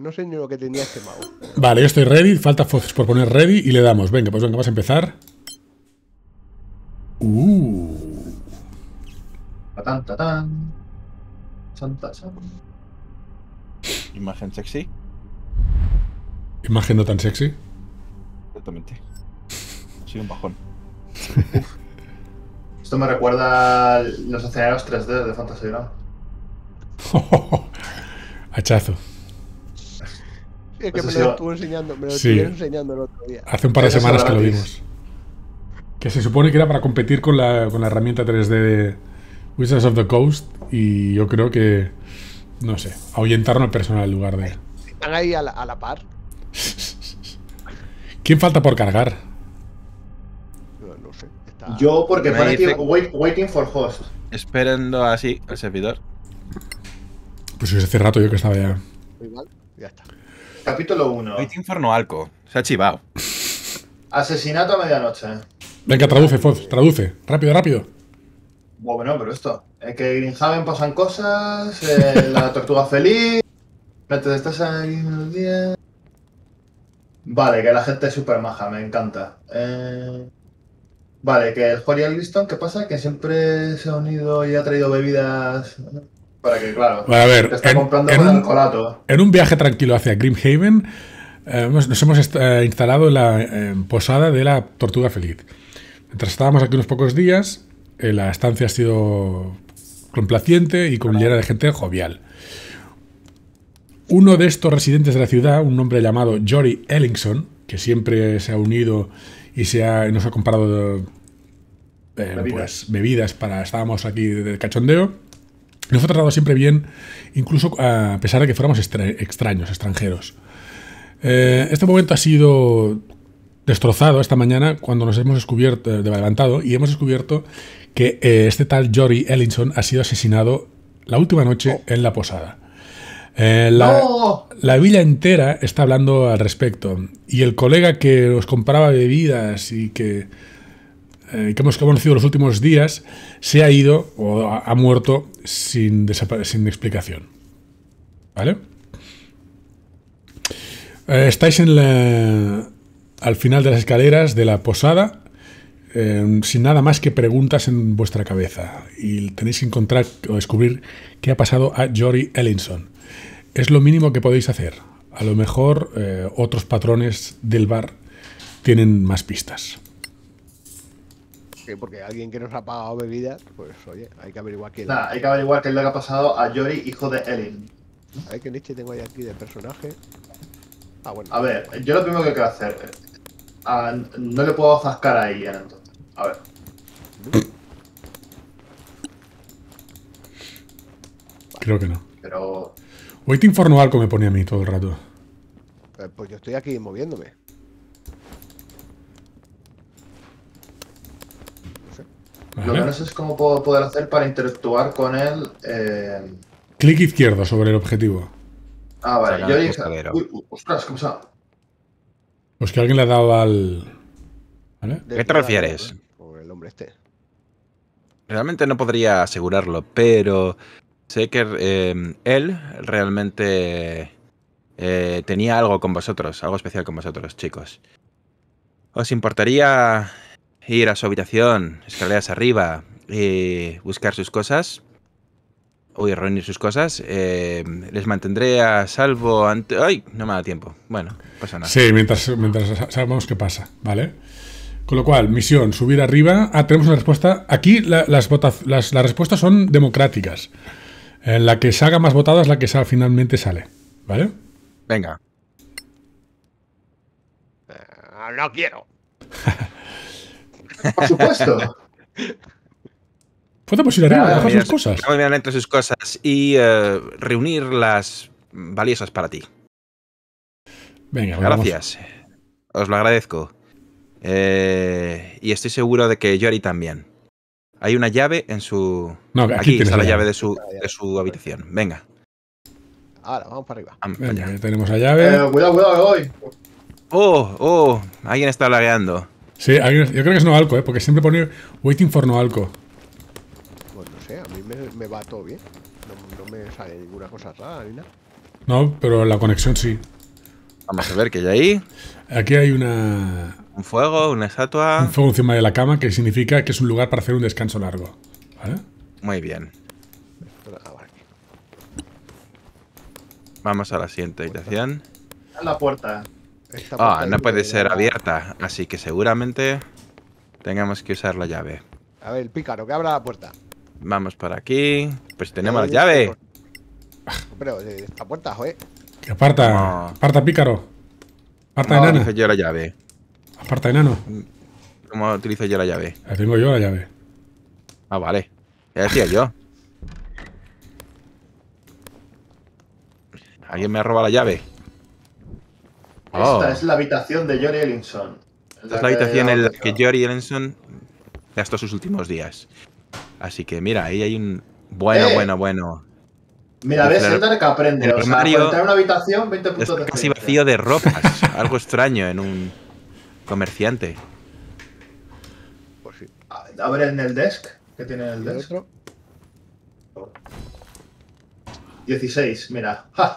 No sé ni lo que tenía este mago. Vale, yo estoy ready. Falta Fox por poner ready y le damos. Venga, pues venga, vamos a empezar. Uh. Tatán, tatán. Santa, santa. Imagen sexy. Imagen no tan sexy. Exactamente. Ha sido un bajón. Esto me recuerda a los escenarios 3D de Fantasyland. Hachazo. Es que Pues me lo estuvo enseñando, me lo Sí. estuvieron enseñando el otro día. Hace un par de semanas que lo vimos. Que se supone que era para competir con la, con la herramienta 3D de Wizards of the Coast. Y yo creo que. No sé. Ahuyentaron al personal en lugar de. Están ahí a la, a la par. ¿Quién falta por cargar? No, no sé. Está... Yo, porque pone aquí dice- wait- waiting for host. Esperando así al servidor. Pues hace rato yo que estaba ya. Igual, ya está. Capítulo 1. Waiting for no alco. Se ha chivado. Asesinato a medianoche. Venga, traduce, Foz, traduce. Rápido, rápido. Bueno, pero esto. Es que en Greenhaven pasan cosas. eh, la tortuga feliz. Te estás ahí unos días. Vale, que la gente es súper maja, me encanta. Eh, vale, que el Jory Elliston, ¿qué pasa? Que siempre se ha unido y ha traído bebidas. Para que, claro. Bueno, a ver, te está en- comprando en con un- alcoholato. En un viaje tranquilo hacia Grimhaven, eh, nos hemos eh, instalado en la eh, posada de la Tortuga Feliz. Mientras estábamos aquí unos pocos días, eh, la estancia ha sido complaciente y con llena de gente jovial. Uno de estos residentes de la ciudad, un hombre llamado Jory Ellingson, que siempre se ha unido y se ha, nos ha comprado Bebidas. pues, bebidas para. Estábamos aquí de cachondeo. Nos ha tratado siempre bien, incluso a pesar de que fuéramos extra- extraños, extranjeros. Eh, este momento ha sido destrozado esta mañana cuando nos hemos descubierto, eh, levantado y hemos descubierto que eh, este tal Jory Ellingson ha sido asesinado la última noche en la posada. Eh, la, ¡No! la villa entera está hablando al respecto. Y el colega que nos compraba bebidas y que, eh, que hemos conocido los últimos días se ha ido o ha, muerto sin, sin explicación. ¿Vale? Eh, estáis en al final de las escaleras de la posada eh, sin nada más que preguntas en vuestra cabeza y tenéis que encontrar o descubrir qué ha pasado a Jory Ellingson. Es lo mínimo que podéis hacer. A lo mejor eh, otros patrones del bar tienen más pistas. Sí, porque alguien que nos ha pagado bebidas, pues oye, hay que averiguar quién. Nada, hay que averiguar qué es lo que ha pasado a Jory, hijo de Elin. A ver qué leche tengo ahí aquí de personaje. Ah, bueno. A ver, yo lo primero que quiero hacer. ah, no le puedo zascar ahí en entonces. A ver. Creo que no. Pero. Waiting for no algo me pone a mí todo el rato. Eh, Pues yo estoy aquí moviéndome. Lo que no sé es cómo puedo poder hacer para interactuar con él. eh, Clic izquierdo sobre el objetivo. Ah, vale. Uy, uy, ostras, ¿qué pasa? Pues que alguien le ha dado al. ¿Vale? De qué te refieres? ¿no? Por el hombre este. Realmente no podría asegurarlo, pero sé que eh, él realmente eh, tenía algo con vosotros, algo especial con vosotros, chicos. ¿Os importaría ir a su habitación, escaleras arriba, y buscar sus cosas? Uy, reunir sus cosas. Eh, les mantendré a salvo ante... ¡Ay! No me da tiempo. Bueno, no pasa nada. Sí, mientras, mientras sa- sabemos qué pasa, ¿vale? Con lo cual, misión, subir arriba. Ah, tenemos una respuesta. Aquí la- las, las, las respuestas son democráticas. En la que salga más votada es la que finalmente sale, ¿vale? Venga. Ah, no quiero. Por supuesto. Podemos ir arriba, mira, sus cosas. Mirar entre sus cosas y eh, reunir las valiosas para ti. Venga, vamos. Gracias. Os lo agradezco. Eh, y estoy seguro de que Yori también. Hay una llave en su. No, aquí Aquí, está la la llave llave. de su, de su habitación. Venga. Ahora, vamos para arriba. vamos para Venga, allá. ya tenemos la Eh, llave. cuidado, cuidado, que voy. Oh, oh, alguien está lagueando. Sí, yo creo que es Noalco, ¿eh? porque siempre pone Waiting for Noalco. Pues no sé, a mí me, me va todo bien. No, no me sale ninguna cosa rara ni nada. No, pero la conexión sí. Vamos a ver qué hay ahí. Aquí hay una, Un fuego, una estatua. un fuego encima de la cama que significa que es un lugar para hacer un descanso largo. ¿Vale? Muy bien. Vamos a la siguiente habitación. En la puerta. Esta Ah, no puede ser abierta, así que seguramente tengamos que usar la llave. A ver, el pícaro, que abra la puerta. Vamos por aquí. Pues tenemos la Eh, llave. Pero eh, esta puerta, joder. Que aparta, No. aparta pícaro. Aparta ¿Cómo enano. utilizo yo la llave? Aparta enano. ¿Cómo utilizo yo la llave? La tengo yo la llave. Ah, vale. Ya decía yo. ¿Alguien me ha robado la llave? Oh. Esta es la habitación de Jory Ellingson. Esta es la habitación en la que Jory Ellenson gastó sus últimos días. Así que mira, ahí hay un bueno, Eh. bueno, bueno. Mira, ves, el- que aprende. el O sea, armario para entrar en una habitación, 20 Es puntos de casi vacío de ropas. Algo extraño en un comerciante. Pues. A ver en el desk. ¿Qué tiene en el ¿Y el desk? otro? 16, mira. Ja.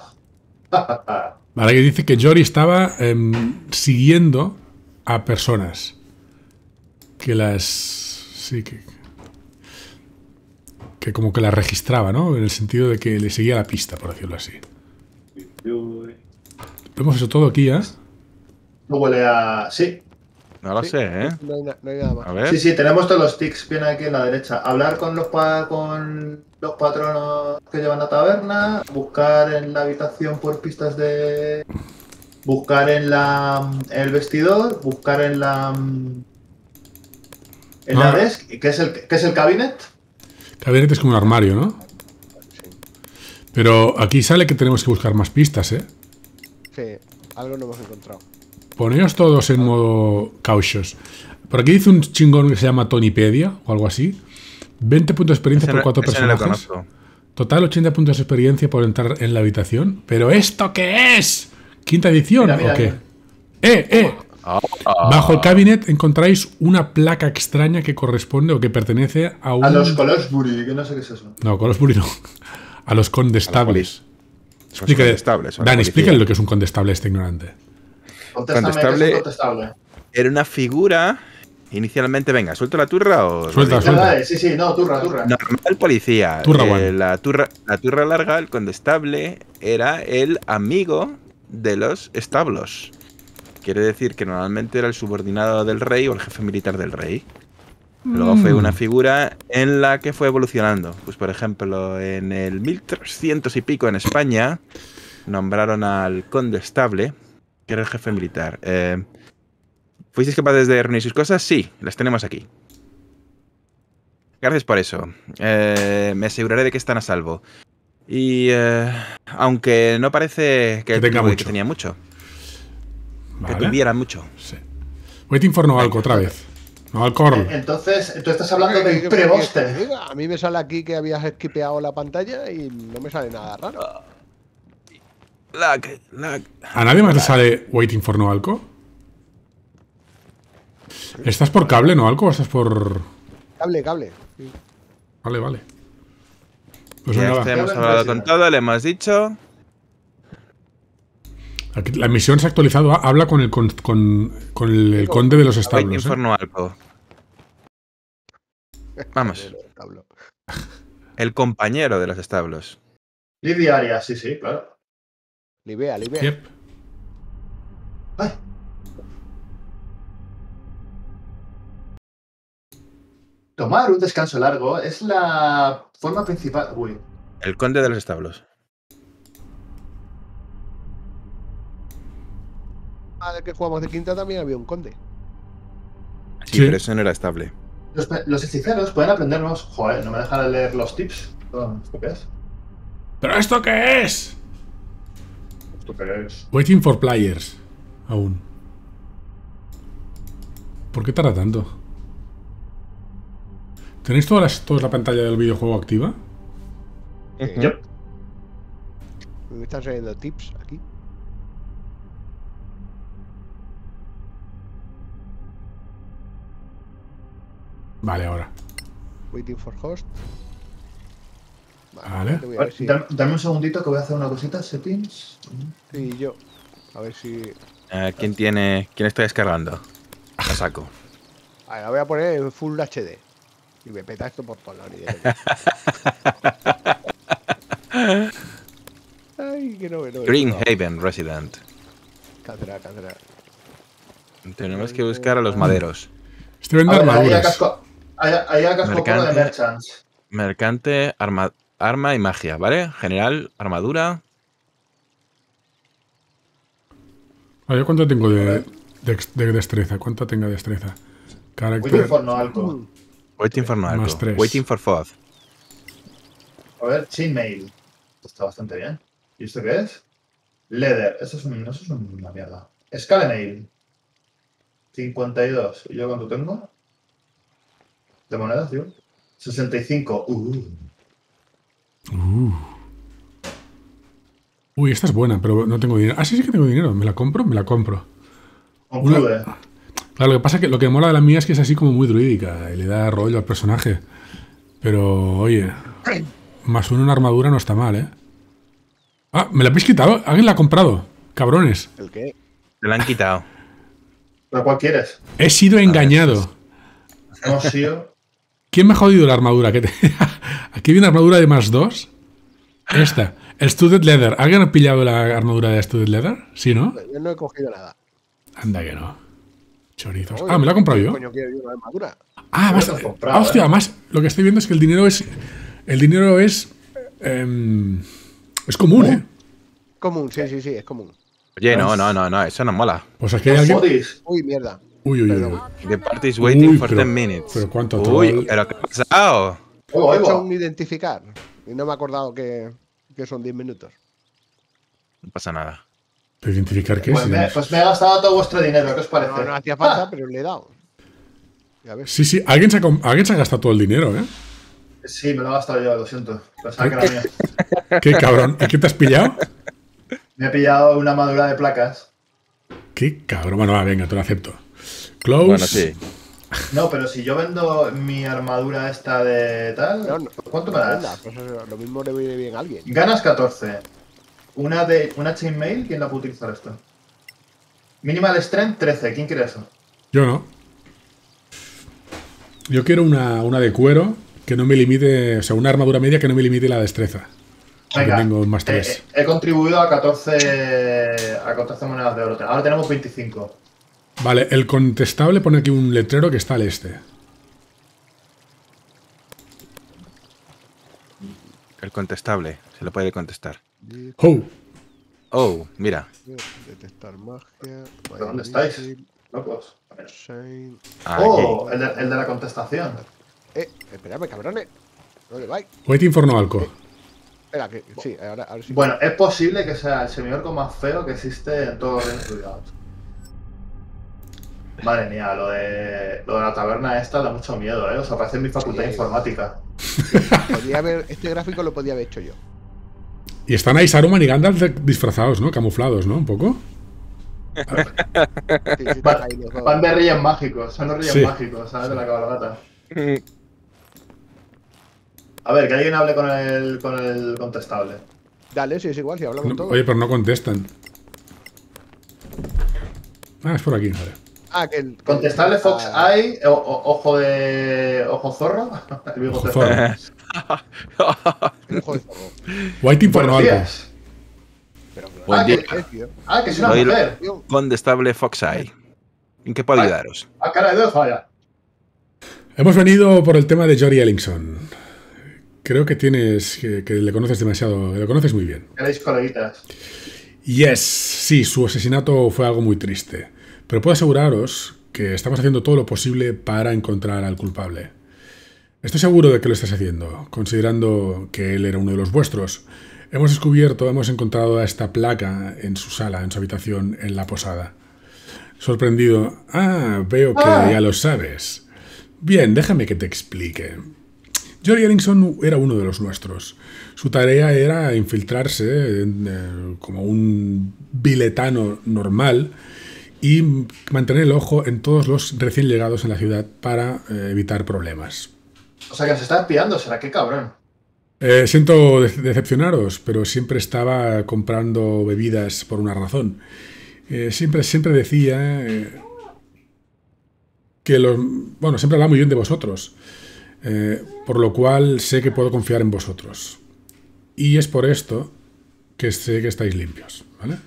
Ja, ja, ja. Vale, que dice que Jory estaba em, siguiendo a personas. Que las. Sí, que. Que como que las registraba, ¿no? En el sentido de que le seguía la pista, por decirlo así. Vemos eso todo aquí, ¿eh? No huele a. Sí, No lo Sí, sé, ¿eh? No hay, na- no hay nada más. A ver. sí, sí, tenemos todos los tics bien aquí en la derecha. Hablar con los, pa- con los patronos que llevan la taberna, buscar en la habitación por pistas de. Buscar en la en el vestidor, buscar en la. En la Ah. desk, ¿qué es el, qué es el cabinet? Gabinete es como un armario, ¿no? Pero aquí sale que tenemos que buscar más pistas, ¿eh? Sí, algo no hemos encontrado. Poneos todos en modo cautious. Por aquí dice un chingón que se llama Tonipedia o algo así. 20 puntos de experiencia Ese por no- cuatro ese no lo personajes. Total 80 puntos de experiencia por entrar en la habitación. ¿Pero esto qué es? ¿Quinta edición Mira, mira, o qué? mira. ¡Eh, eh! Ah, Bajo el cabinet encontráis una placa extraña que corresponde o que pertenece a un... A los Colosbury, que no sé qué es eso. No, los no. A los condestables. Explícale, condestables, a la Dani, policía. explícale lo que es un condestable este ignorante. Contestable. Era una figura. Inicialmente, venga, ¿suelto la turra o.? Suelta, suelta. dale, sí, sí, no, turra, turra. Normal policía. Turra Eh, la, turra, la turra larga, el condestable, era el amigo de los establos. Quiere decir que normalmente era el subordinado del rey o el jefe militar del rey. Luego fue Mm. una figura en la que fue evolucionando. Pues por ejemplo, en el 1300 y pico en España nombraron al condestable, que era el jefe militar. Eh, ¿Fuisteis capaces de reunir sus cosas? Sí, las tenemos aquí. Gracias por eso. Eh, me aseguraré de que están a salvo. Y eh, aunque no parece que, Que tenga mucho. que tenía mucho, que tuviera mucho. Sí. Waiting for Noalco otra vez. Noalcor. Entonces, tú estás hablando ¿Qué- qué- del preboste. diga? A mí me sale aquí que habías esquipeado la pantalla y no me sale nada raro. Lag, lag. ¿A nadie más le sale Waiting for Noalco? ¿Estás por cable, Noalco, o estás por...? Cable, cable. Sí. Vale, vale. Pues Ya este hemos hablado con todo, le hemos dicho. Aquí la misión se ha actualizado. ha- Habla con el, con, con- con el, el conde de los Waiting establos. for ¿eh? Noalco. Vamos, Pero, Pablo. el compañero de los establos. Lidia Arias, sí, sí, claro. Libea, libea. Yep. Ay. Tomar un descanso largo es la forma principal. Uy, El conde de los establos. Ah, de que jugamos de quinta también había un conde. Sí, Sí. pero eso no era estable. los, los hechiceros pueden aprendernos. Joder, no me dejan leer los tips. ¿Esto qué es? ¿Pero esto qué es? ¿Esto qué es? Waiting for players. Aún. ¿Por qué tarda tanto? ¿Tenéis todas las, toda la pantalla del videojuego activa? Eh, Yep. Me están saliendo tips aquí. Vale, ahora. Waiting for host. Vale. te voy a ver si- Dame, dame un segundito que voy a hacer una cosita. Settings. Sí, yo. A ver si. Eh, ¿Quién tiene. ¿Quién está descargando? A saco. A ver, la voy a poner en Full HD. Y me peta esto por todos lados. Ay, que no, que no. Green no. Haven Resident. Tenemos que buscar a los maderos. Este vende A ver, ahí hay armaduras. casco. Ahí ahí hay casco puro de Mercante. merchants. Mercante, arma, arma y magia, ¿vale? General, armadura. A ver, ¿cuánto tengo de, de, de destreza? ¿Cuánto tengo de destreza? Waiting Carácter. for no algo. Waiting for no Más tres. Waiting for fourth. A ver, chainmail. Esto está bastante bien. ¿Y esto qué es? Leather. Eso es, un, eso es una mierda. Scalemail. 52. ¿Y yo cuánto tengo? ¿De monedas, tío? 65. Uh. Uh. Uy, esta es buena, pero no tengo dinero. Ah, sí, sí que tengo dinero. ¿Me la compro? Me la compro. Concluye. Claro, lo que pasa es que lo que mola de la mía es que es así como muy druídica y le da rollo al personaje. Pero, oye, más uno en armadura no está mal, ¿eh? Ah, ¿me la habéis quitado? ¿Alguien la ha comprado? Cabrones. ¿El qué? Te la han quitado. ¿Pero cuál quieres? He sido engañado. Hemos sido. ¿Quién me ha jodido la armadura? ¿Qué te- Aquí viene armadura de más dos. Esta. El Studded Leather. ¿Alguien ha pillado la armadura de Studded Leather? Sí, ¿no? Yo no he cogido nada. Anda que no. Chorizos. Oye, Ah, ¿me la he comprado ¿qué yo? coño quiero yo una armadura? Ah, más, comprado, ah, hostia, ¿eh? además lo que estoy viendo es que el dinero es. El dinero es. em, es común, ¿eh? Común, sí, sí, sí, es común. Oye, no, no, no, no, eso no mola. Pues aquí hay alguien. Uy, mierda. Uy, uy, uy. The party is waiting Uy, for pero- 10 minutes. pero cuánto Uy, pero ¿qué ha pasado? He hecho un identificar. Y no me he acordado que, que son 10 minutos. No pasa nada. ¿Pero identificar qué es? Pues me, pues me he gastado todo vuestro dinero. ¿Qué os parece? No, no hacía falta, Ah, pero le he dado. Ya ves. Sí, sí, alguien se, ha, com- alguien se ha gastado todo el dinero, ¿eh? sí, me lo he gastado yo, lo siento. Pensaba que era mío. Qué cabrón. ¿Y qué te has pillado? Me he pillado una madura de placas. Qué cabrón. Bueno, va, venga, te lo acepto. Close. Bueno, sí. No, pero si yo vendo mi armadura esta de tal, No, no. ¿cuánto me das? pues eso, lo mismo le viene bien a alguien. Ganas 14. Una de una chainmail, ¿quién la puede utilizar esto? Minimal strength 13, ¿quién quiere eso? Yo no. Yo quiero una, una de cuero que no me limite. O sea, una armadura media que no me limite la destreza. Porque Venga, tengo más eh, 3. he contribuido a 14, a 14 monedas de oro. Ahora tenemos 25. Vale, el contestable pone aquí un letrero que está al este. El contestable. Se le puede contestar. ¡Oh! Oh, mira. Detectar magia. ¿Pero dónde estáis? Locos. Aquí. Oh, el de, el de la contestación. Eh, esperadme, cabrones. ¿Dónde vais? Waiting for no alco. Espera, que sí, ahora, ahora sí. Bueno, es posible que sea el semiorco más feo que existe en todos los estudiados. Madre mía, lo de, lo de la taberna esta da mucho miedo, ¿eh? O sea, parece mi facultad de Sí. informática. Podía haber, este gráfico lo podía haber hecho yo. Y están ahí Saruman y Gandalf disfrazados, ¿no? Camuflados, ¿no? Un poco. Sí, sí, están Van, de reyes mágicos, son los reyes Sí. mágicos, ¿sabes? De la cabalgata. A ver, que alguien hable con el, con el contestable. Dale, sí, es igual, si hablamos No- todos. oye, pero no contestan. Ah, es por aquí, vale. Ah, que el. que- Contestable Fox ah, Eye, o- o- ojo de. ojo zorro. El Ojo zorro. Pero, Buen Ah, que, ah, que es una Soy- mujer. Tío, Condestable Foxeye. ¿En qué puedo Vale. ayudaros? Ah, cara de dos, vaya. Hemos venido por el tema de Jory Ellingson. Creo que tienes. Que, que le conoces demasiado. Le conoces muy bien. Queréis coleguitas. Yes, sí, su asesinato fue algo muy triste. Pero puedo aseguraros que estamos haciendo todo lo posible para encontrar al culpable. Estoy seguro de que lo estás haciendo, considerando que él era uno de los vuestros. Hemos descubierto, hemos encontrado esta placa en su sala, en su habitación, en la posada. Sorprendido. Ah, veo que Ah. ya lo sabes. Bien, déjame que te explique. Jory Ellingson era uno de los nuestros. Su tarea era infiltrarse en, eh, como un viletano normal y mantener el ojo en todos los recién llegados en la ciudad para eh, evitar problemas. O sea, que nos está espiando, será qué cabrón. Eh, siento de- decepcionaros, pero siempre estaba comprando bebidas por una razón. Eh, siempre, siempre decía que los... Bueno, siempre hablaba muy bien de vosotros, por lo cual sé que puedo confiar en vosotros. Y es por esto que sé que estáis limpios, ¿vale?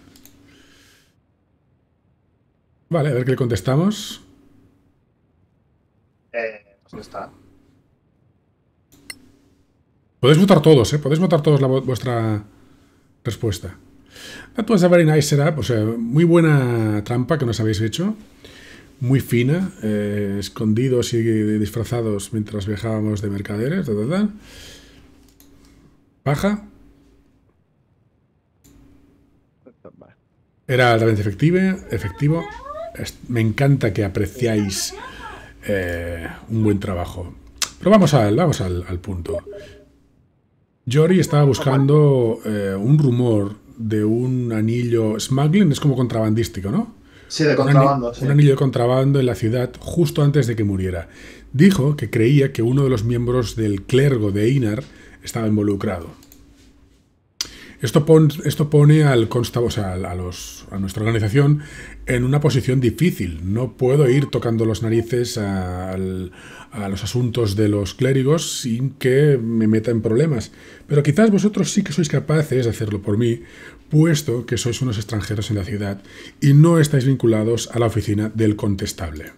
Vale, a ver qué le contestamos. Eh, pues ya está. Podéis votar todos, ¿eh? Podéis votar todos la vuestra respuesta. That was a very nice setup, o sea, muy buena trampa que nos habéis hecho. Muy fina, eh, escondidos y disfrazados mientras viajábamos de mercaderes. ta. Baja. Era altamente efectivo. efectivo. Me encanta que apreciáis eh, un buen trabajo. Pero vamos al, vamos al, al punto. Jory estaba buscando eh, un rumor de un anillo smuggling, es como contrabandístico, ¿no? Sí, de Un contrabando, sí. un anillo de contrabando en la ciudad justo antes de que muriera. Dijo que creía que uno de los miembros del clergo de Einar estaba involucrado. Esto, esto pone al consta, o sea, a, los, a nuestra organización en una posición difícil. No puedo ir tocando los narices al- a los asuntos de los clérigos sin que me meta en problemas. Pero quizás vosotros sí que sois capaces de hacerlo por mí, puesto que sois unos extranjeros en la ciudad y no estáis vinculados a la oficina del contestable.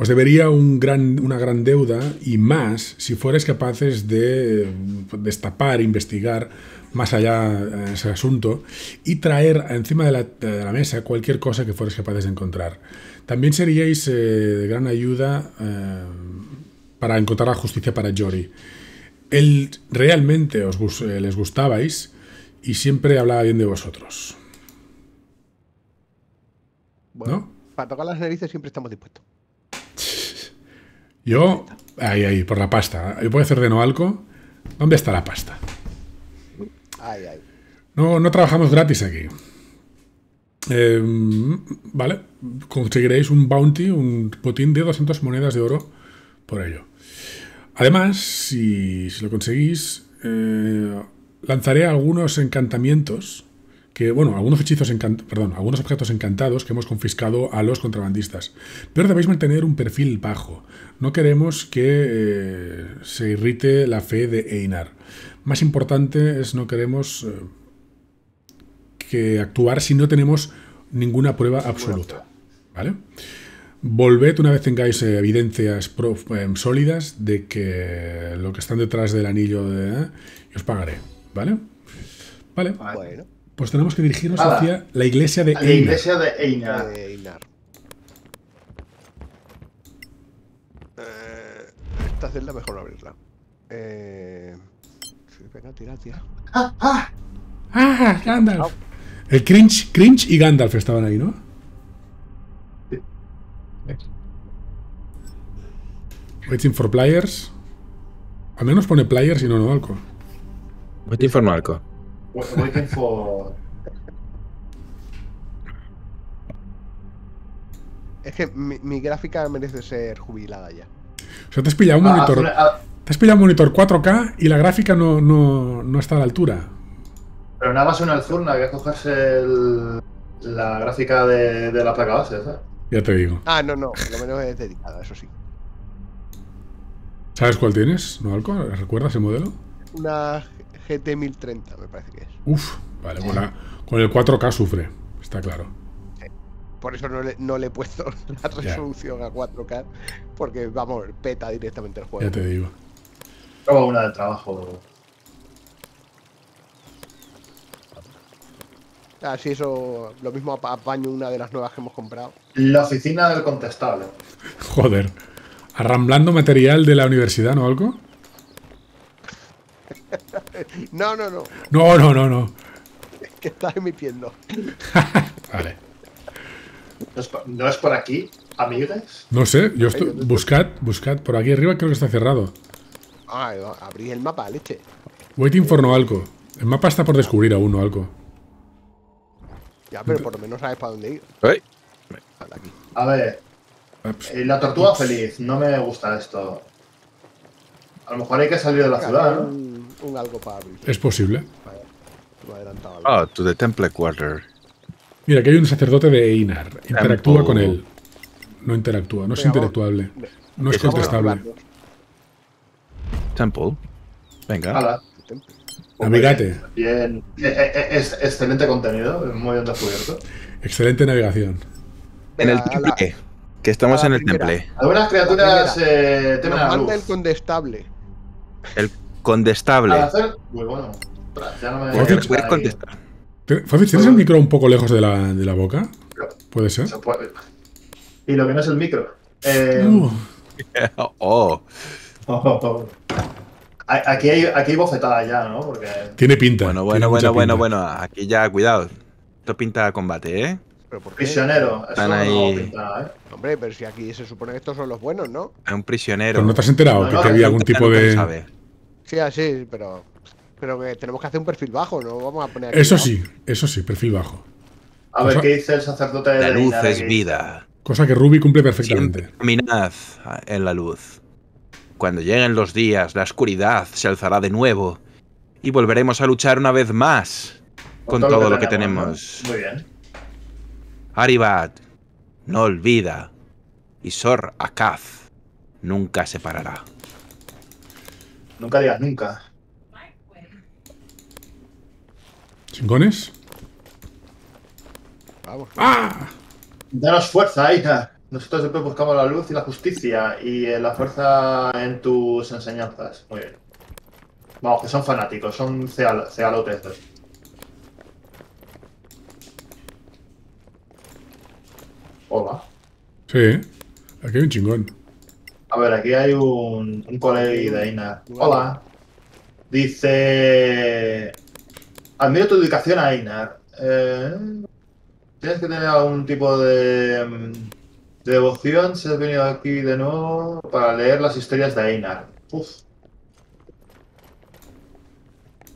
Os debería un gran, una gran deuda y más si fuerais capaces de eh, destapar, investigar más allá eh, ese asunto y traer encima de la, de la mesa cualquier cosa que fuerais capaces de encontrar. También seríais eh, de gran ayuda eh, para encontrar la justicia para Jory. Él realmente os eh, les gustabais y siempre hablaba bien de vosotros. Bueno, ¿No? para tocar las narices siempre estamos dispuestos. Yo, ahí, ahí, por la pasta. Yo puedo hacer de Noalco. ¿Dónde está la pasta? Ay, ay. No, no trabajamos gratis aquí. Eh, vale, conseguiréis un bounty, un botín de 200 monedas de oro por ello. Además, si, si lo conseguís, eh, lanzaré algunos encantamientos que, bueno, algunos hechizos, perdón, algunos objetos encantados que hemos confiscado a los contrabandistas. Pero debéis mantener un perfil bajo. No queremos que eh, se irrite la fe de Einar. Más importante es no queremos eh, que actuar si no tenemos ninguna prueba absoluta. ¿Vale? Volved una vez tengáis eh, evidencias pro- sólidas de que lo que están detrás del anillo de, eh, os pagaré. ¿Vale? Vale. Vale. Bueno, Pues tenemos que dirigirnos Nada. hacia la iglesia de A la Einar. iglesia de Einar. eh, Inar. Eh, esta celda mejor no abrirla. Eh, sí, venga, tira, tira. ¡Ah! ¡Ah! ¡Ah! Gandalf. El cringe, cringe y Gandalf estaban ahí, ¿no? Waiting for players. Al menos pone players y no no alco. Te informo algo. Waiting for. Es que mi, mi gráfica merece ser jubilada ya. O sea, te has pillado un Ah, monitor. una- ah, Te has pillado un monitor 4K y la gráfica no, no, no está a la altura. pero nada más en el Zurna, había que cogerse el- la gráfica de, de la placa base, ¿sabes? Ya te digo. Ah, no, no, por lo menos es dedicada, eso sí. ¿Sabes cuál tienes? ¿No, Alco? ¿Recuerdas el modelo? Una GT 1030, me parece que es. Uf, vale, con, la- con el 4K sufre, está claro. Por eso no le, no le he puesto la resolución a 4K, porque vamos, peta directamente el juego. Ya te digo. Prueba una del trabajo. Así eso, lo mismo apa- apaño una de las nuevas que hemos comprado. La oficina del contestable. Joder. Arramblando material de la universidad, ¿no, Alco? No, no, no, No, no, no, no. es que está emitiendo. Vale. ¿No es por, no es por aquí, amigues? No sé, yo estoy. Buscad, buscad. Por aquí arriba creo que está cerrado. Ah, abrí el mapa, leche. Waiting for Noalco. El mapa está por descubrir aún, Noalco. Ya, pero por lo menos sabes para dónde ir. Aquí. A ver, eh, la tortuga feliz. No me gusta esto. A lo mejor hay que salir de la ciudad, ¿no? Un, un algo para abrir. Es posible. Vale, lo he adelantado algo. Oh, to the Temple Quarter. Mira, que hay un sacerdote de Einar. Interactúa con él. No interactúa, no es interactuable. No es contestable. Temple. Venga. Hala. a hablar. Navegate. Bien. Eh, eh, eh, es excelente contenido, muy bien descubierto. Excelente navegación. En el temple. Que estamos en el temple. Algunas criaturas eh, temen la el condestable. El condestable. Al hacer. Muy bueno. Ya no me. Joder, Voy a ahí. contestar. ¿Te- Fácil, ¿Tienes el micro un poco lejos de la, de la boca? ¿Puede ser? Se puede. Y lo que no es el micro. Eh, Uh, Oh, Aquí hay, aquí hay bofetada ya, ¿no? Porque. tiene pinta. bueno, bueno, bueno, bueno, bueno. Aquí ya, cuidado. Esto pinta a combate, ¿eh? ¿Pero por qué? Prisionero. Eso Están no ahí. pinta ¿eh? Hombre, pero si aquí se supone que estos son los buenos, ¿no? A un prisionero. Pero no te has enterado No, que no, que había algún tipo de. Sí, así, pero. Pero que tenemos que hacer un perfil bajo, ¿no? Vamos a poner aquí, Eso ¿no? sí, eso sí, perfil bajo. A ver qué dice el sacerdote de La luz es aquí? vida. Cosa que Ruby cumple perfectamente. Siempre caminad en la luz. Cuando lleguen los días, la oscuridad se alzará de nuevo y volveremos a luchar una vez más con todo lo que tenemos. Muy bien. Aribat no olvida y Sor Akaz nunca se parará. Nunca digas nunca. ¿Chingones? Vamos. ¡Ah! Danos fuerza, Aina. Nosotros siempre buscamos la luz y la justicia y eh, la fuerza en tus enseñanzas. Muy bien. Vamos, que son fanáticos, son ceal- cealotes. estos. Hola. Sí, aquí hay un chingón. A ver, aquí hay un, un colega de Einar. Hola. Dice... Admiro tu dedicación a Einar. Eh, tienes que tener algún tipo de, mm, de devoción si has venido aquí de nuevo para leer las historias de Einar. Uf.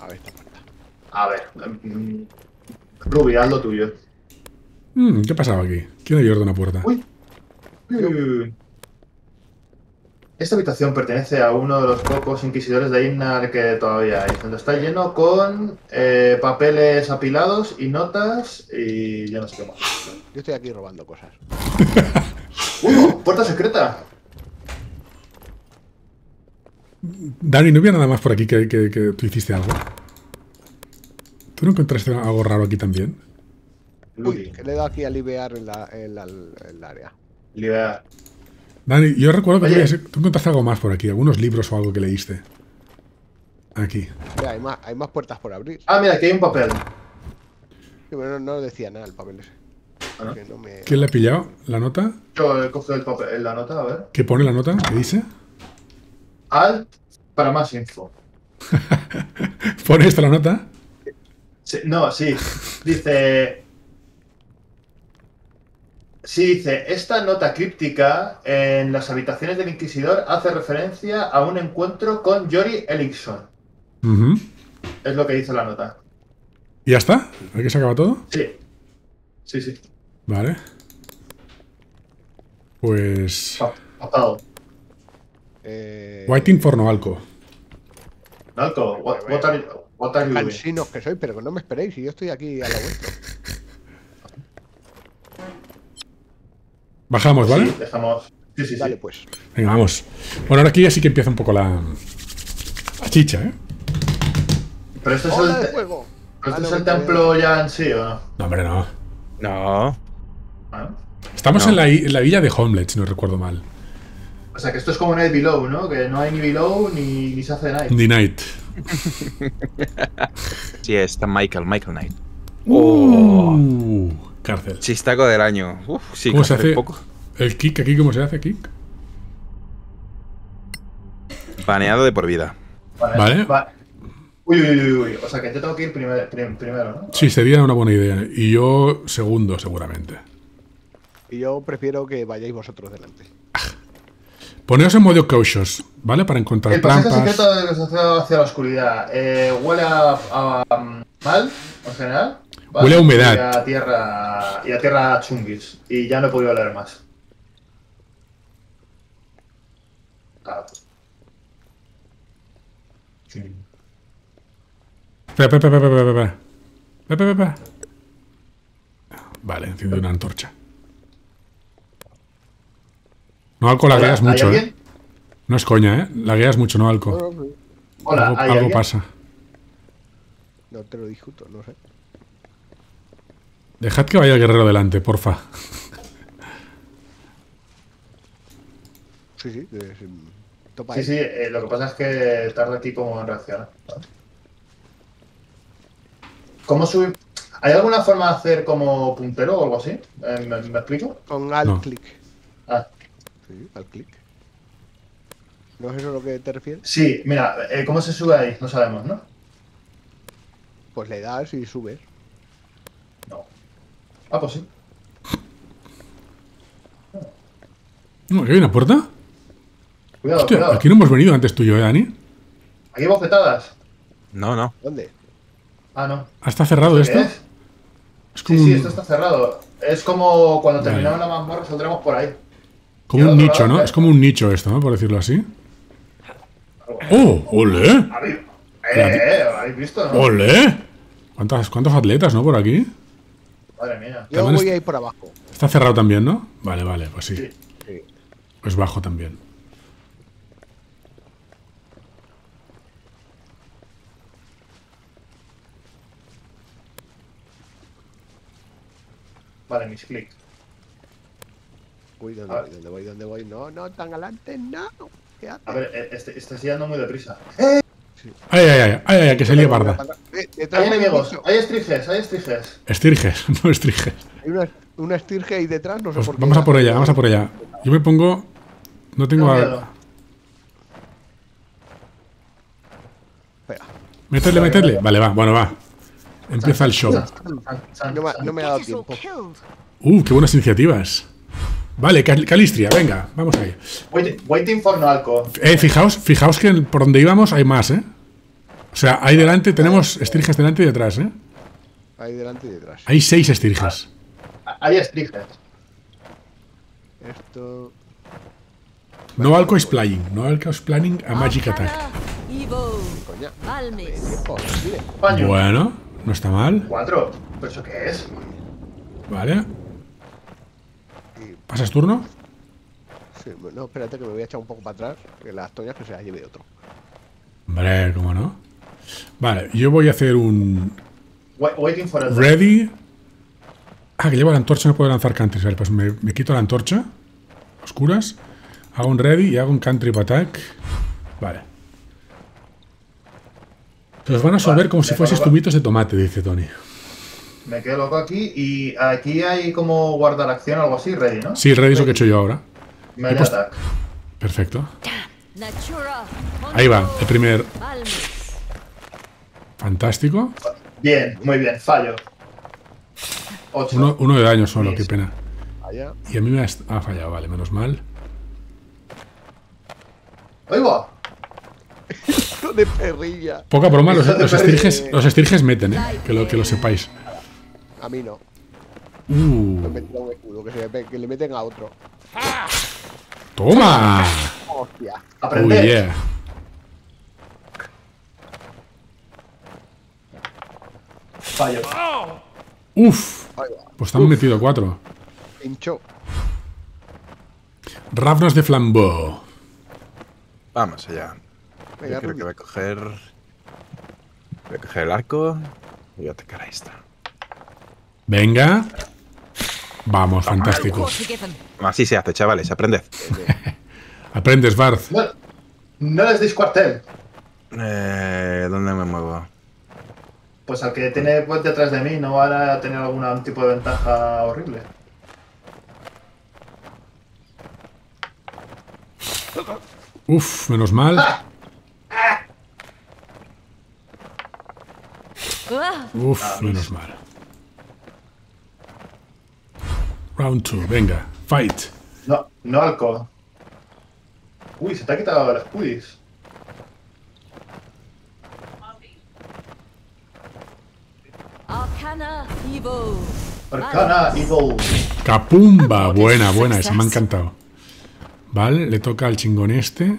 A ver, esta puerta. A ver. mm, Ruby, haz lo tuyo. Mm, ¿Qué pasaba aquí? ¿Quién ha abierto una puerta? Uy. Uy. Esta habitación pertenece a uno de los pocos inquisidores de Innar que todavía hay. Donde está lleno con eh, papeles apilados y notas y ya no sé qué más. Yo estoy aquí robando cosas. ¡Uh! ¡Puerta secreta! Dani, ¿no había nada más por aquí que, que- que tú hiciste algo? ¿Tú no encontraste algo raro aquí también? Uy, que le he dado aquí a aliviar en la, en la, en el área. Liberar. Dani, yo recuerdo que Oye. tú encontraste algo más por aquí, algunos libros o algo que leíste. Aquí. Mira, hay más, hay más puertas por abrir. Ah, mira, aquí hay un papel. Sí, pero no, no decía nada el papel ese. Ah. No me... ¿Quién le ha pillado la nota? Yo he cogido el papel, la nota, a ver. ¿Qué pone la nota? ¿Qué dice? Alt para más info. ¿Pone esta la nota? Sí, no, sí. Dice. Sí, dice. Esta nota críptica en las habitaciones del Inquisidor hace referencia a un encuentro con Yori Elixon. Ujú. Es lo que dice la nota. ¿Y ya está? ¿Aquí se acaba todo? Sí. Sí, sí. Vale. Pues. Pa- Pasado. Eh, Waiting for Noalco. Nalco, what, what are, what are you doing? Que soy, pero que no me esperéis, si yo estoy aquí a la vuelta. Bajamos, ¿vale? Sí, dejamos. Sí, sí, sí. Dale, pues. Venga, vamos. Bueno, ahora aquí ya sí que empieza un poco la. La chicha, ¿eh? Pero este es ¡Ola el, de te- fuego! pero Ah, este no, es el templo ya en sí, ¿o no? No, hombre, no. No. Ah, Estamos No. en, la, en la villa de Homelet, si no recuerdo mal. O sea, que esto es como Night Below, ¿no? Que no hay ni Below ni, ni se hace Night. The Night. Sí, está Michael, Michael Knight. Uh, cárcel. Chistaco del año. Uf, sí, ¿Cómo se hace poco. El kick, aquí, ¿cómo se hace kick? Baneado de por vida. Vale. va- Uy, uy, uy, uy. O sea, que yo tengo que ir primer- prim- primero, ¿no? Sí, sería una buena idea. Y yo segundo, seguramente. Y yo prefiero que vayáis vosotros delante. Poneos en modo cautious, ¿vale? Para encontrar El trampas. secreto de hacia, hacia la oscuridad. Eh, huele a, a- a mal, en general. Huele a humedad. Y a tierra, y a tierra chunguis. Y ya no he podido leer más. Claro. Espera, espera, espera, espera, espera, espera. Espera, espera, espera. Vale, enciendo una antorcha. No, Alco, la guías ¿hay mucho, alguien? ¿eh? No es coña, ¿eh? La guías mucho, no, Alco. Hola, algo ¿hay algo pasa. no te lo discuto, no sé. Dejad que vaya el guerrero delante, porfa. Sí, sí, topa Sí, sí, eh, lo que pasa es que tarda como en reaccionar. ¿Cómo subir? ¿Hay alguna forma de hacer como puntero o algo así? Eh, ¿Me, me explico? Con alt No. click. Ah, Sí, alt click. ¿No es eso a lo que te refieres? sí, mira, eh, ¿cómo se sube ahí? No sabemos, ¿no? Pues le das y subes. Ah, pues sí. No, ¿Aquí hay una puerta? Cuidado, Hostia, cuidado. aquí no hemos venido antes tú y yo, ¿eh, Dani? Aquí hay bofetadas. No, no. ¿Dónde? Ah, no. ¿Ah, ¿Está cerrado ¿Qué esto? es? Es Sí, como sí, esto está cerrado. Es como cuando Vale. terminamos la mazmorra saldremos por ahí. como un nicho, ¿no? Es como un nicho esto, ¿no? Por decirlo así. ¡Oh! ¡Ole! ¿Habéis, eh, eh, ¿habéis visto, no? ¡Ole! ¿Cuántas, ¿Cuántos atletas, no? Por aquí. Madre mía. Yo voy a ir por abajo. Está cerrado también, ¿no? Vale, vale, pues sí. Sí. Sí. Pues bajo también. Vale, mis clics. Uy, ¿dónde voy? ¿Dónde voy? ¿Dónde voy? No, no, tan adelante, no. ¿Qué haces? A ver, eh, este, este sigue yendo muy deprisa. ¡Ay, ay, ay! ¡Ay, ay! Que se lía parda. Eh, Hay enemigos, hay estriges, hay estriges. Estirges, no estirges. Hay una, una estirge ahí detrás, no sé Pues por qué. vamos a por ella, vamos a por ella. Yo me pongo. No tengo. A-. Meterle, meterle. Vale, va, bueno, va. Empieza el show. No me, san. no me ha dado tiempo. Uh, qué buenas iniciativas. Vale, Cal- Calistria, venga, vamos ahí. Wait- Waiting for Noalco. Eh, fijaos, fijaos que por donde íbamos hay más, ¿eh? O sea, ahí delante tenemos estirges delante y detrás, ¿eh? Ahí delante y detrás. Hay seis estirges. Hay estriges. Esto. No alco is playing, no alco is planning a magic attack. Bueno, no está mal. Cuatro. ¿Pero eso qué es? Vale. ¿Pasas turno? Sí, no, espérate que me voy a echar un poco para atrás. Que las toñas que se las lleve otro. Hombre, ¿cómo no? Vale, yo voy a hacer un Waiting for ready. Ah, que llevo la antorcha, no puedo lanzar country. Vale, pues me, me quito la antorcha. Oscuras. Hago un ready y hago un country attack. Vale. Se los van a solver Vale, como si me fueses tumitos de tomate, dice Tony. Me quedo loco aquí y aquí hay como guardar acción o algo así, ready, ¿no? Sí, el ready es lo que he hecho yo ahora. Attack. Perfecto. Ahí va, el primer. Fantástico. Bien, muy bien, fallo. Ocho. Uno, uno de daño solo, qué pena. Y a mí me ha, fallado, vale, menos mal. ¡Oigo! Esto de perrilla. Poca broma, los, los estirges, los estirges meten, ¿eh? Que lo, que lo sepáis. A mí no. Me Uh, a un escudo, que, se le, que le meten a otro. ¡Toma! Hostia. Oh yeah. Fallo. Uf, pues te han metido cuatro. Pincho. Ravnos de flambeau. Vamos allá. Venga, Yo creo que voy a coger. Voy a coger el arco y voy a atacar a esta. Venga. Vamos, fantástico. Quarter given. Así se hace, chavales, aprended. Aprendes, Barth. No, no les deis cuartel. Eh, ¿Dónde me muevo? Pues al que tiene pues, detrás de mí no van a tener algún tipo de ventaja horrible. Uf, menos mal. Ah, Uf, menos mal. Round 2, venga. Fight. No, no alcohol. Uy, se te ha quitado las pudis. Arcana, Evo. Arcana Evil. Capumba. Buena, buena, esa me ha encantado. Vale, le toca al chingón este.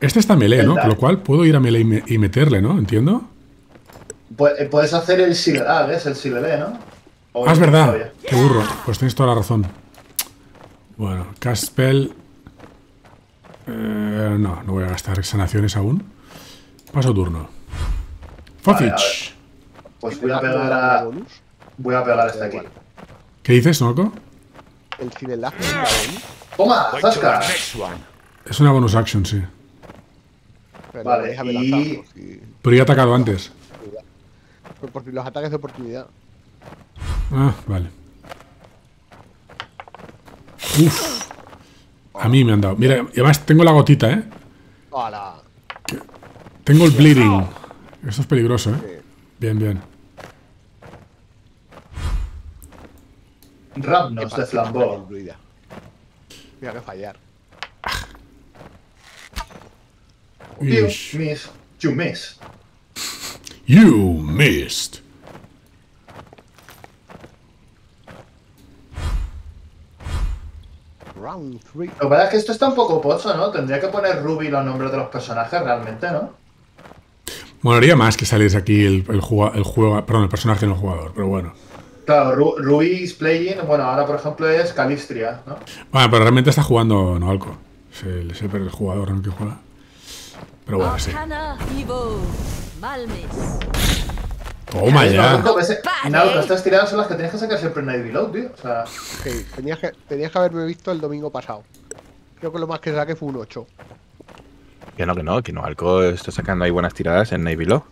Este está melee, ¿no? Con lo cual puedo ir a melee y, me- y meterle, ¿no? ¿Entiendo? Pu- eh, Puedes hacer el Silele, ah, ¿ves? El Silele, ¿no? O Ah, es verdad. todavía. Qué burro. Pues tienes toda la razón. Bueno, cast spell. Eh, no, no voy a gastar sanaciones aún. Paso turno. Fofich. Pues voy a pegar a. bonus. Voy a pegar a este aquí. ¿Qué dices, Noco? El una bonus. ¡Toma! ¡Zasca! Es una bonus action, sí. Pero Vale, déjame y- si, Pero ya he atacado antes. por los ataques de oportunidad. Ah, vale. Uf. A mí me han dado. Mira, y además tengo la gotita, ¿eh? ¡Hala! Tengo el bleeding. Esto es peligroso, ¿eh? Bien, bien. Rapnos de incluida. Mira que fallar. You Ish. miss. You miss. You missed. Round 3. Lo que pasa es que esto está un poco pocho, ¿no? Tendría que poner Ruby los nombres de los personajes realmente, ¿no? Molaría más que saliese aquí el, el, juga- el juego, perdón, el personaje en el jugador, pero bueno. Claro, Ru- Ruby is playing, bueno, ahora por ejemplo es Calistria, ¿no? Bueno, pero realmente está jugando Noalco. Es el, es el, el jugador en el que juega. Pero bueno, sí. Toma ya. Vale. Naruto, estas tiradas son las que tienes que sacar siempre en Night Below, tío. O sea, tenías que, tenías que haberme visto el domingo pasado. Creo que lo más que saqué fue un 8. Que no, que no, que no. Alco está sacando ahí buenas tiradas en Navy Law.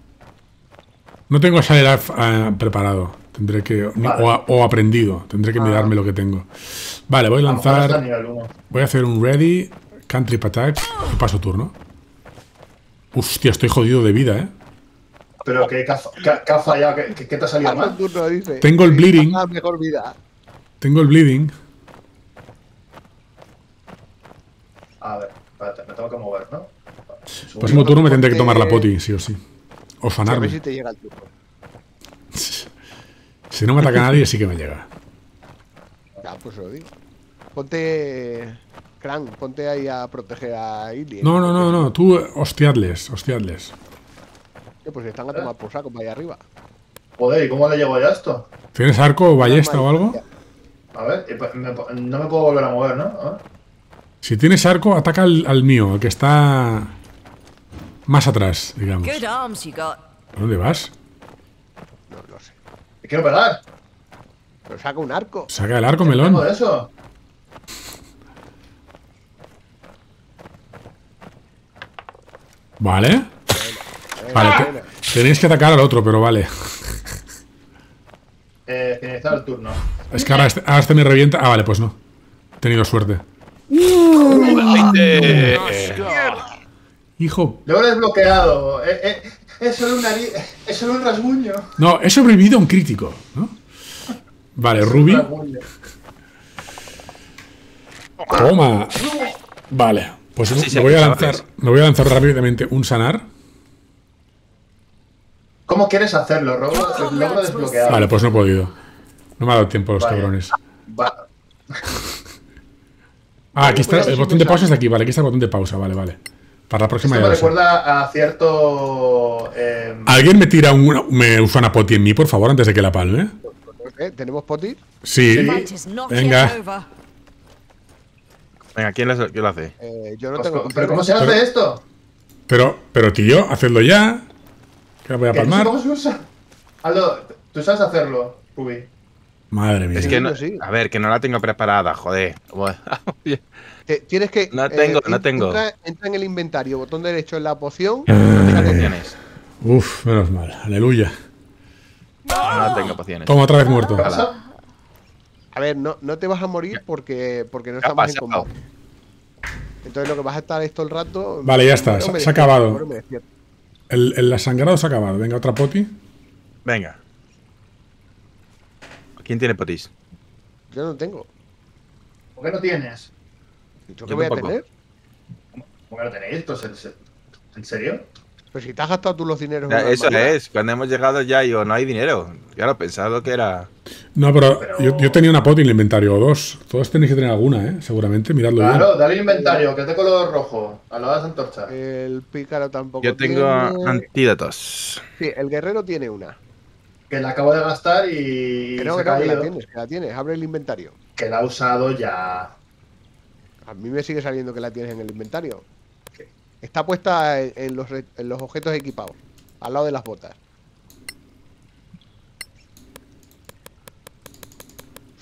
No tengo Silent eh, preparado. Tendré que. Vale. o, aprendido. Tendré que Ah. mirarme lo que tengo. Vale, voy a a lo mejor está a lanzar. nivel 1. Voy a hacer un ready, cantrip attack y paso turno. Hostia, estoy jodido de vida, eh. Pero que, que, ha- que- que te ha salido mal. el turno, dice. Tengo el bleeding. pasa mejor vida. Tengo el bleeding. A ver, espérate, me tengo que mover, ¿no? Próximo turno me tendré que tomar la poti, sí o sí. O Sí, a ver si te llega el turno. Si no me ataca nadie, sí que me llega. Ya, pues se lo digo. Ponte. Crank, ponte ahí a proteger a Illy. No, no, no, no. Tú eh, hostiadles, hostiadles. Eh, Pues están a tomar por saco para allá arriba. Joder, ¿y cómo le llego ya esto? ¿Tienes arco o ballesta o algo? A ver, no me puedo volver a mover, ¿no? A ver. Si tienes arco, ataca al, al mío, al que está más atrás, digamos. ¿A dónde vas? No lo sé. Te quiero pegar. Pero saca un arco. Saca el arco, melón. de eso. Vale. Vale, bueno. tenéis que atacar al otro, pero vale. Eh, finalizar el turno. Es que ahora este, ahora este me revienta. Ah, vale, pues no. He tenido suerte. Hijo. Lo he desbloqueado. Eh, eh, es, solo una, ari- es solo un rasguño. No, he sobrevivido a un crítico, ¿no? Vale, Ruby. Toma. Vale. Pues me voy a lanzar. Me voy a lanzar rápidamente un sanar. ¿Cómo quieres hacerlo? Logro, logro desbloqueado. Vale, pues no he podido. No me ha dado tiempo los Vale. cabrones. Va- Ah, aquí está. El botón de pausa está aquí. Vale, aquí está el botón de pausa. Vale, vale. Para la próxima Esto me recuerda a cierto. eh, ¿Alguien me tira un. me usa una poti en mí, por favor, antes de que la palme? Eh, ¿Tenemos poti? Sí. Venga. Venga, ¿quién, lo hace? Eh, yo no pues, tengo. ¿Pero cómo se hace Pero- esto? Pero, pero tío, hacedlo ya. Que la voy a palmar. ¿Cómo se usa? Aldo, tú sabes hacerlo, Ruby. Madre mía. Es que no, sí. a ver, que no la tengo preparada, joder. Bueno, Te- tienes que. No tengo, no entra- tengo. Entra, en el inventario, botón derecho en la poción. pociones. Uf, menos mal. Aleluya. No tengo pociones. Toma otra vez muerto. A ver, no, no te vas a morir porque, porque no ¿Qué ha estamos en combate. Entonces lo que vas a estar es todo el rato. Vale, ya está, se- ha acabado. El, el asangrado se ha acabado. Venga, otra poti. Venga. ¿Quién tiene potis? Yo no tengo. ¿Por qué no tienes? ¿Y yo Yo qué voy a tener? ¿Por qué no tenéis? ¿en, se- ¿En serio? Pero si te has gastado tú los dineros. en Ya, Eso es, cuando hemos llegado ya digo, no hay dinero. Claro, pensado que era... No, pero, Pero- Yo, yo tenía una poti en el inventario o dos. Todos tenéis que tener alguna, ¿eh? Seguramente, miradlo bien. Claro, dale inventario, que es de color rojo, al lado de las antorchas. El pícaro tampoco. Yo tengo tiene. antídotos. Sí, el guerrero tiene una. Que la acabo de gastar y se que no, que la tienes, que la tienes. Abre el inventario. Que la ha usado ya. A mí me sigue saliendo que la tienes en el inventario. Está puesta en, en los, re- en los objetos equipados, al lado de las botas.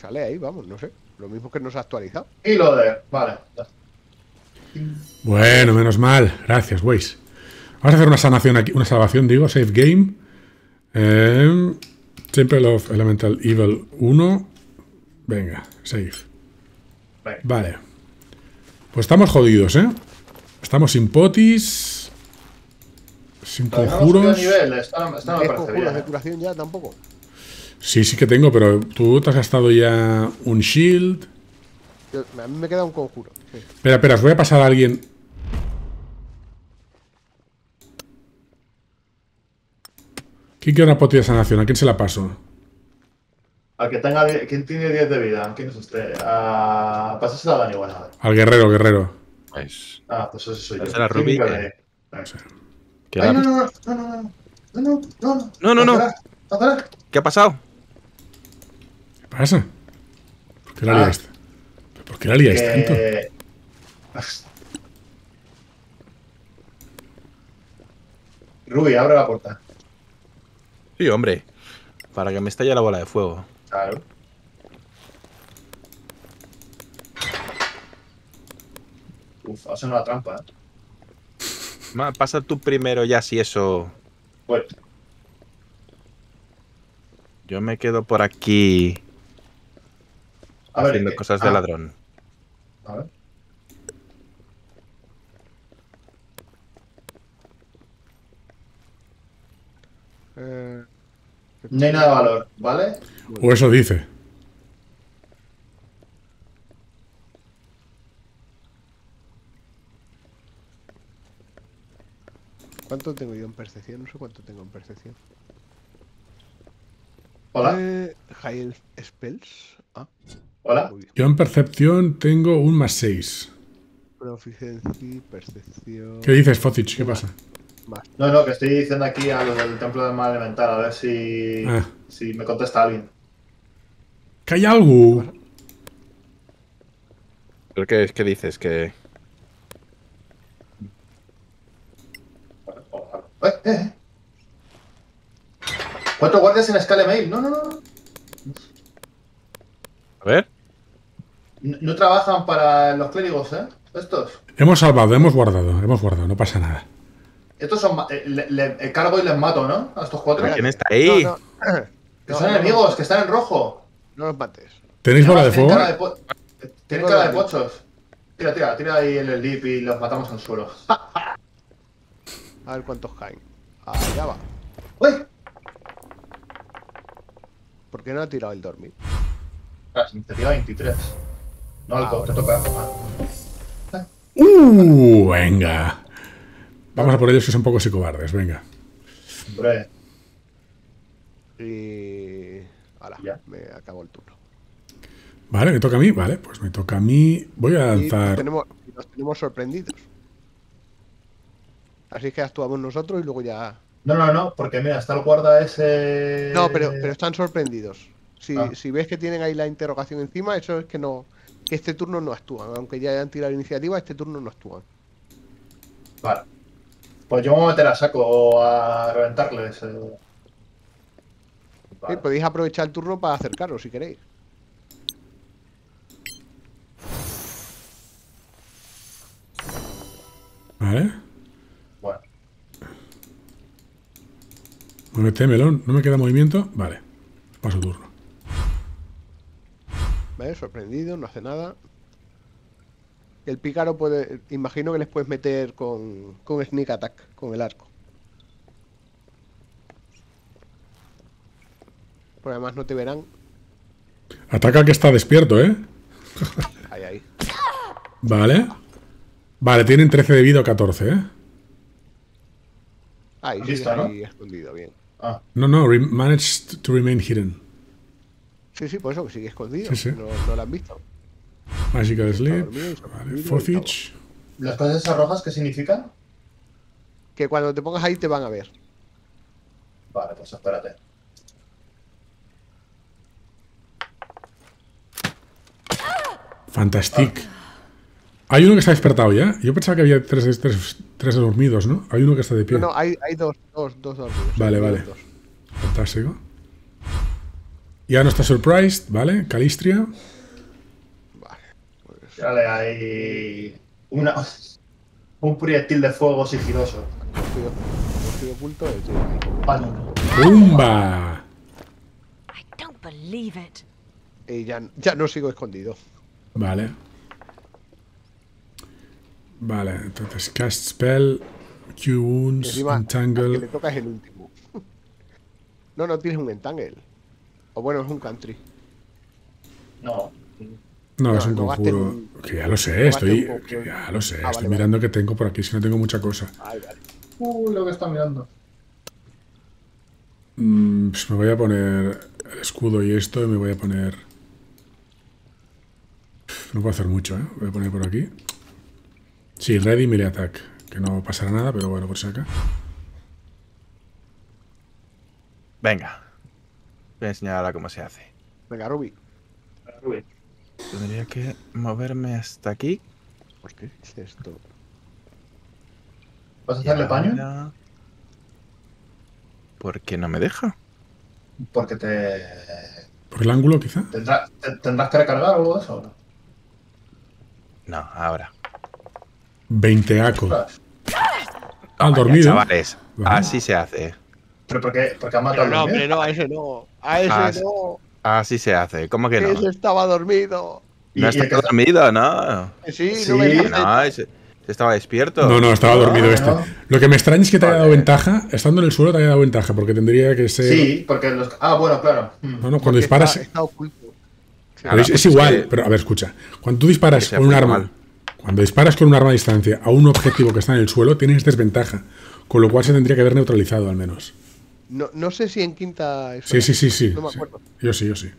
Sale ahí, vamos, no sé. Lo mismo que no se ha actualizado. Y lo de. Vale. Bueno, menos mal. Gracias, Waze. Vamos a hacer una sanación aquí, una salvación, digo, save game. Eh, Temple of Elemental Evil 1. Venga, save. Venga. Vale. Pues estamos jodidos, ¿eh? Estamos sin potis. Sin conjuros. nivel, no, esto no me ¿Tienes parece conjuros bien. de ¿eh? curación ya? Tampoco. Sí, sí que tengo, pero tú te has gastado ya un shield. Yo- a mí me queda un conjuro. sí. Espera, espera, os voy a pasar a alguien. ¿Quién quiere una poti de sanación? ¿A quién se la paso? Al que tenga. ¿Quién tiene 10 de vida? ¿Quién es usted? A. Pásasela a Dani, bueno. a ver. Al guerrero, guerrero. Ah, pues ese soy yo. Pásala a Sí, Rubí, que- que- ¿qué, Ay, la- no, no, no, no, no, no, no, no, no, No, no. ¿Qué ha pasado? ¿Qué pasa? ¿Por qué la Ah. liaste? ¿Por qué la liáis tanto? Que- Ruby, abre la puerta. Sí, hombre. Para que me estalle la bola de fuego. Claro. Uf, ha sonado la trampa, ¿eh? Ma, pasa tú primero ya si eso... Pues, Yo me quedo por aquí a ver. haciendo eh, cosas de ah, ladrón. A ver. Eh, No hay nada de valor, ¿vale? O eso dice. ¿Cuánto tengo yo en percepción? No sé cuánto tengo en percepción. Hola, Eh, high Spells. Ah, hola. Yo en percepción tengo un más 6. Proficiency, percepción. ¿Qué dices, Focich? ¿Qué pasa? No, no, que estoy diciendo aquí a lo del templo del mal elemental, a ver si, Ah. si me contesta alguien. ¿Que hay algo? ¿Pero qué, qué dices? Que... Eh, eh, eh. Cuatro guardias en escala mail. No, no, no. no. A ver. No, no trabajan para los clérigos, ¿eh? Estos. Hemos salvado, hemos guardado, hemos guardado, no pasa nada. Estos son. ma- eh, le, le- cargo y les mato, ¿no? A estos cuatro. ¿Quién está ahí? No, no, Que no, son no, enemigos, que están en rojo. No los mates. ¿Tenéis bola de Tienen fuego? cara de, po- tienen cara de pochos. Tira, tira, tira ahí en el dip y los matamos al suelo. A ver cuántos caen. Allá va. ¡Uy! ¿Por qué no ha tirado el dormir? Tras, iniciativa 23. No, Ah, Alco, te toca. Ah. ¡Uh! Venga. Vamos a por ellos que son poco psicobardes, venga. Hombre, Y. Ahora, Ya. me acabó el turno. Vale, me toca a mí, vale, pues me toca a mí. Voy a Y nos lanzar. tenemos, y nos tenemos sorprendidos. Así que actuamos nosotros y luego ya. No, no, no, porque mira, está el guarda ese. No, pero, pero están sorprendidos. Si, Ah. si ves que tienen ahí la interrogación encima, eso es que no. Que este turno no actúan. Aunque ya hayan tirado la iniciativa, este turno no actúan. Vale. Pues yo me voy a meter a saco a reventarles. eh. Vale. Sí, podéis aprovechar el turno para acercaros si queréis. Vale. Bueno, Muévete, melón. ¿No me queda movimiento? Vale. Paso turno. ¿Vale? Sorprendido, no hace nada. El pícaro puede. Imagino que les puedes meter con, con sneak attack, con el arco. Porque además no te verán. Ataca que está despierto, ¿eh? Ahí, ahí. Vale. Vale, tienen 13 de vida o 14, ¿eh? Ahí, ¿Has sí, visto, no? ahí escondido, bien. Ah, No, no, managed to remain hidden. Sí, sí, por eso que sigue escondido. Sí, sí. No, no lo han visto. Magical Sleep. Vale. each. ¿Las cosas esas rojas qué significan? Que cuando te pongas ahí te van a ver. Vale, pues espérate. Fantastic. Hay uno que está despertado ya. Yo pensaba que había tres, tres, tres dormidos, ¿no? Hay uno que está de pie. No, no, hay, hay dos, dos, dos dormidos. Vale, vale. dos. Fantástico. Ya no está surprised, ¿vale? Calistria. Vale. hay una, un proyectil de fuego sigiloso. ¡Pumba! I don't believe it. Y ya, ya no sigo escondido. Vale. Vale, entonces cast spell, Q wounds, que le entangle. toca es el último. No, no tienes un entangle. O bueno, es un country. No. No, no, es un no conjuro. un- Que ya lo sé, no gastes estoy. que ya lo sé, Ah, estoy vale, mirando que tengo por aquí, si no tengo mucha cosa. Ay, vale. Uh, lo que está mirando. Mm, pues me voy a poner el escudo y esto y me voy a poner. No puedo hacer mucho, ¿eh? Voy a poner por aquí. Sí, ready melee attack. Que no pasará nada, pero bueno, por si acá. Venga. Voy a enseñar ahora cómo se hace. Venga, Ruby. Tendría que moverme hasta aquí. ¿Por qué es esto? ¿Vas a hacerle paño? ahora- ¿Por qué no me deja? Porque te ¿Por el ángulo, quizá? tendrás, te- tendrás que recargar o algo de eso. ¿o no? No, ahora. 20 aco. Ostras, Al Vaya, dormido. Chavales, Vale. así se hace. ¿Pero por qué? Porque ha matado Pero no, hombre, no, a ese no. A ese Ah, no. Así se hace. ¿Cómo que no? Ese estaba dormido. No el que- dormido, ¿no? Sí, Sí. no me No, ese- estaba despierto. No, no, estaba dormido este. Lo que me extraña es que te haya dado ventaja. Estando en el suelo te haya dado ventaja, porque tendría que ser. Sí, porque los. Ah, bueno, claro. Mm. No, no, cuando disparas. Está, está oculto. Claro, es, es igual, que- pero a ver, escucha. Cuando tú disparas con un arma. mal. Cuando disparas con un arma a distancia a un objetivo que está en el suelo, tienes desventaja. Con lo cual se tendría que haber neutralizado al menos. No, no sé si en quinta. eso Sí, sí, sí, sí. No me sí. acuerdo. Yo sí, yo sí.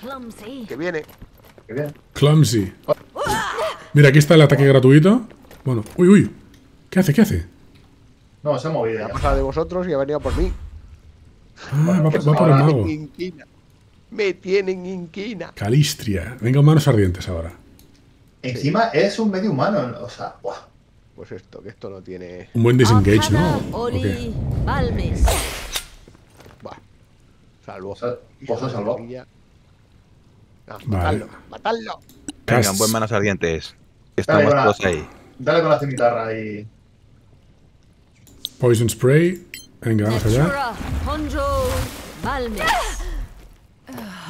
Clumsy. Que viene. Qué bien. Clumsy. Mira, aquí está el ataque gratuito. Bueno, uy, uy. ¿Qué hace? ¿Qué hace? No, se ha movido ha pasado de vosotros y ha venido por mí. Ah, va, va por el mago. Me inquina. Me tienen inquina. Calistria. Venga, manos ardientes ahora. Encima es un medio humano. O sea, buah. Pues esto, que esto no tiene. Un buen disengage, ¿no? Arcana ¿O qué? Oli Malmis. Buah. Salvo. Se- pues se ha salvado. Ah, Vale. matadlo, matadlo. Venga, buen manos ardientes. Dale, estamos con la- todos ahí. Dale con la cimitarra y. Poison spray. Venga, vamos allá.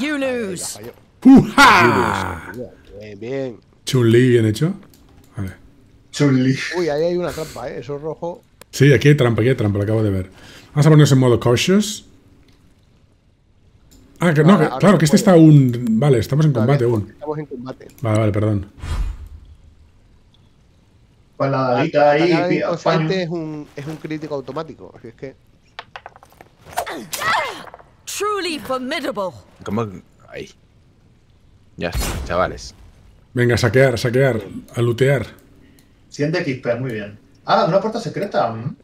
You Ya lose. Bien, bien. Chun-Li, bien hecho. Uy, ahí hay una trampa, ¿eh? Eso es rojo. Sí, aquí hay trampa, aquí hay trampa, lo acabo de ver. Vamos a ponernos en modo cautious. Ah, que, no, Ahora- que- ahora claro, que este está aún. Vale, estamos en combate aún. Estamos en combate. Vale, vale, perdón. Con la dalita ahí. Pi- inconsciente es un, es un crítico automático. Así es que. Truly formidable. ¿Cómo? Ahí. Ya está, chavales. Venga, saquear, saquear, a lootear. Siente XP, muy bien. Ah, una puerta secreta. mm.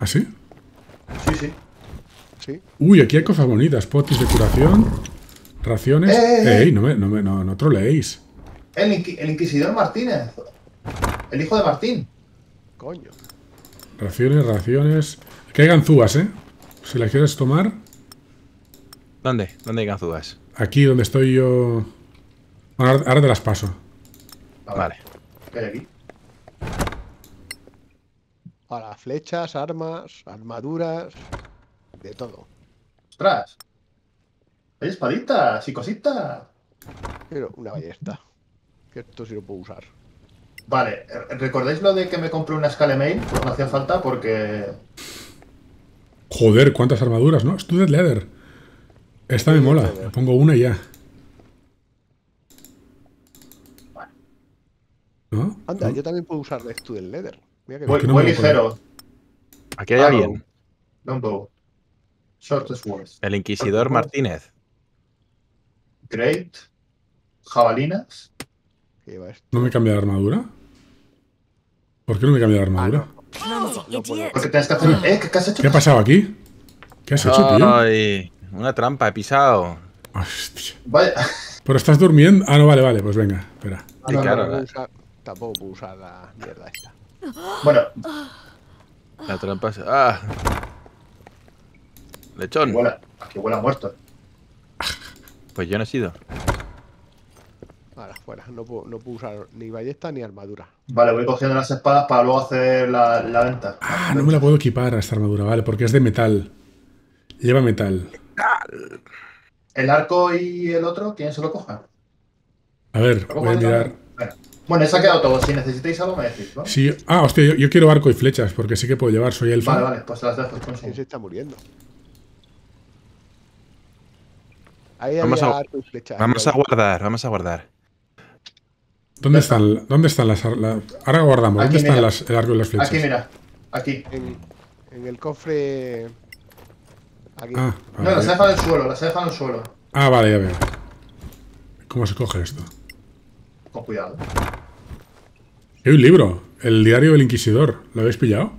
¿Ah, sí? Sí, sí. Sí. Uy, aquí hay cosas bonitas. Potis de curación, raciones. Eh, eh, eh. Ey, no me, no me, no, no troleéis. El, inqui- el Inquisidor Martínez. El hijo de Martín. Coño. Raciones, raciones. Que hay ganzúas, ¿eh? Si las quieres tomar, ¿Dónde? ¿Dónde hay ganzúas? aquí donde estoy yo. Bueno, ahora, ahora te las paso. Vale. ¿Qué hay aquí? Para flechas, armas, armaduras. De todo. Ostras. Hay espaditas y cositas. Pero una ballesta. Que esto sí lo puedo usar. Vale, ¿recordáis lo de que me compré una Scalemail? Pues no hacía falta porque. Joder, cuántas armaduras, ¿no? Studded Leather. Esta me mola. Me pongo una y ya. ¿No? Anda, ¿No? yo también puedo usar de Student Leather. Mira que Voy, no voy ligero. Aquí hay Ah, alguien. Longbow. Shortest words. El Inquisidor Martínez. Great. Jabalinas. ¿Qué lleva esto? ¿No me cambia la armadura? ¿Por qué no me cambia la armadura? Porque tienes que hacer. ¿Eh? ¿Qué, has hecho? ¿Qué ha pasado aquí? ¿Qué has hecho, tío? Ay, una trampa, he pisado. Hostia. Vaya. Pero estás durmiendo. Ah, no, vale, vale, pues venga, espera. Sí, no, claro. Tampoco puedo usar la mierda esta. Bueno, La trampa es... ¡Ah! Lechón. aquí huele, aquí huele a muerto. Pues yo no he sido. Ahora, fuera. No puedo, no puedo usar ni ballesta ni armadura. Vale, voy cogiendo las espadas para luego hacer la, la venta. Ah, no me la puedo equipar a esta armadura, vale, porque es de metal. Lleva metal. El arco y el otro, ¿quién se lo coja? A ver, ¿Lo cojo voy a mirar. también? Bueno, se ha quedado todo. Si necesitáis algo, me decís, ¿no? Sí. Ah, hostia, yo, yo quiero arco y flechas, porque sí que puedo llevar, soy elfa. Vale, vale, pues las dejo con ¿Quién su. se está muriendo? Ahí Vamos a- arco y flecha. Vamos a guardar, vamos a guardar. ¿Dónde están, ¿Dónde están las, la- Ahora guardamos. Aquí, ¿Dónde están las, el arco y las flechas? Aquí, mira. Aquí. En, en el cofre. Aquí. Ah, No, las he dejado en el suelo, las he dejado en el suelo. Ah, vale, ya veo. ¿Cómo se coge esto? Con cuidado. Hay un libro, el diario del Inquisidor. ¿Lo habéis pillado?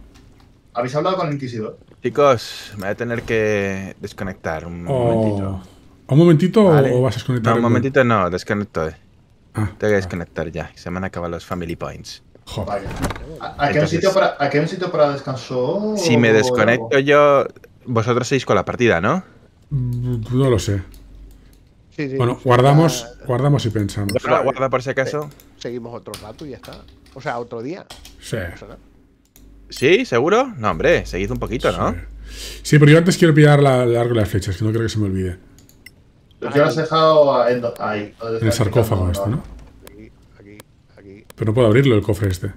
¿Habéis hablado con el Inquisidor? Chicos, me voy a tener que desconectar un O... momentito. ¿Un momentito Vale. o vas a desconectar? No, un el- momentito no, desconecto. eh. Ah, Tengo que desconectar ya. Se me han acabado los family points. joder. Vale. ¿A- ¿Aquí hay, un Entonces- sitio para, aquí hay un sitio para descanso? Si me desconecto yo, vosotros seguís con la partida, ¿no? No lo sé. Sí, sí. Bueno, sí, guardamos, ya- guardamos y pensamos. Guarda, guarda por si acaso. Seguimos otro rato y ya está. O sea, otro día. Sí. No. ¿Sí? ¿Seguro? No, hombre, seguid un poquito, ¿no? Sí. Sí, pero yo antes quiero pillar la, el arco y las flechas, que no creo que se me olvide. Yo he dejado en ahí. En el sarcófago este, ¿no? Aquí, aquí, aquí, Pero no puedo abrirlo el cofre este.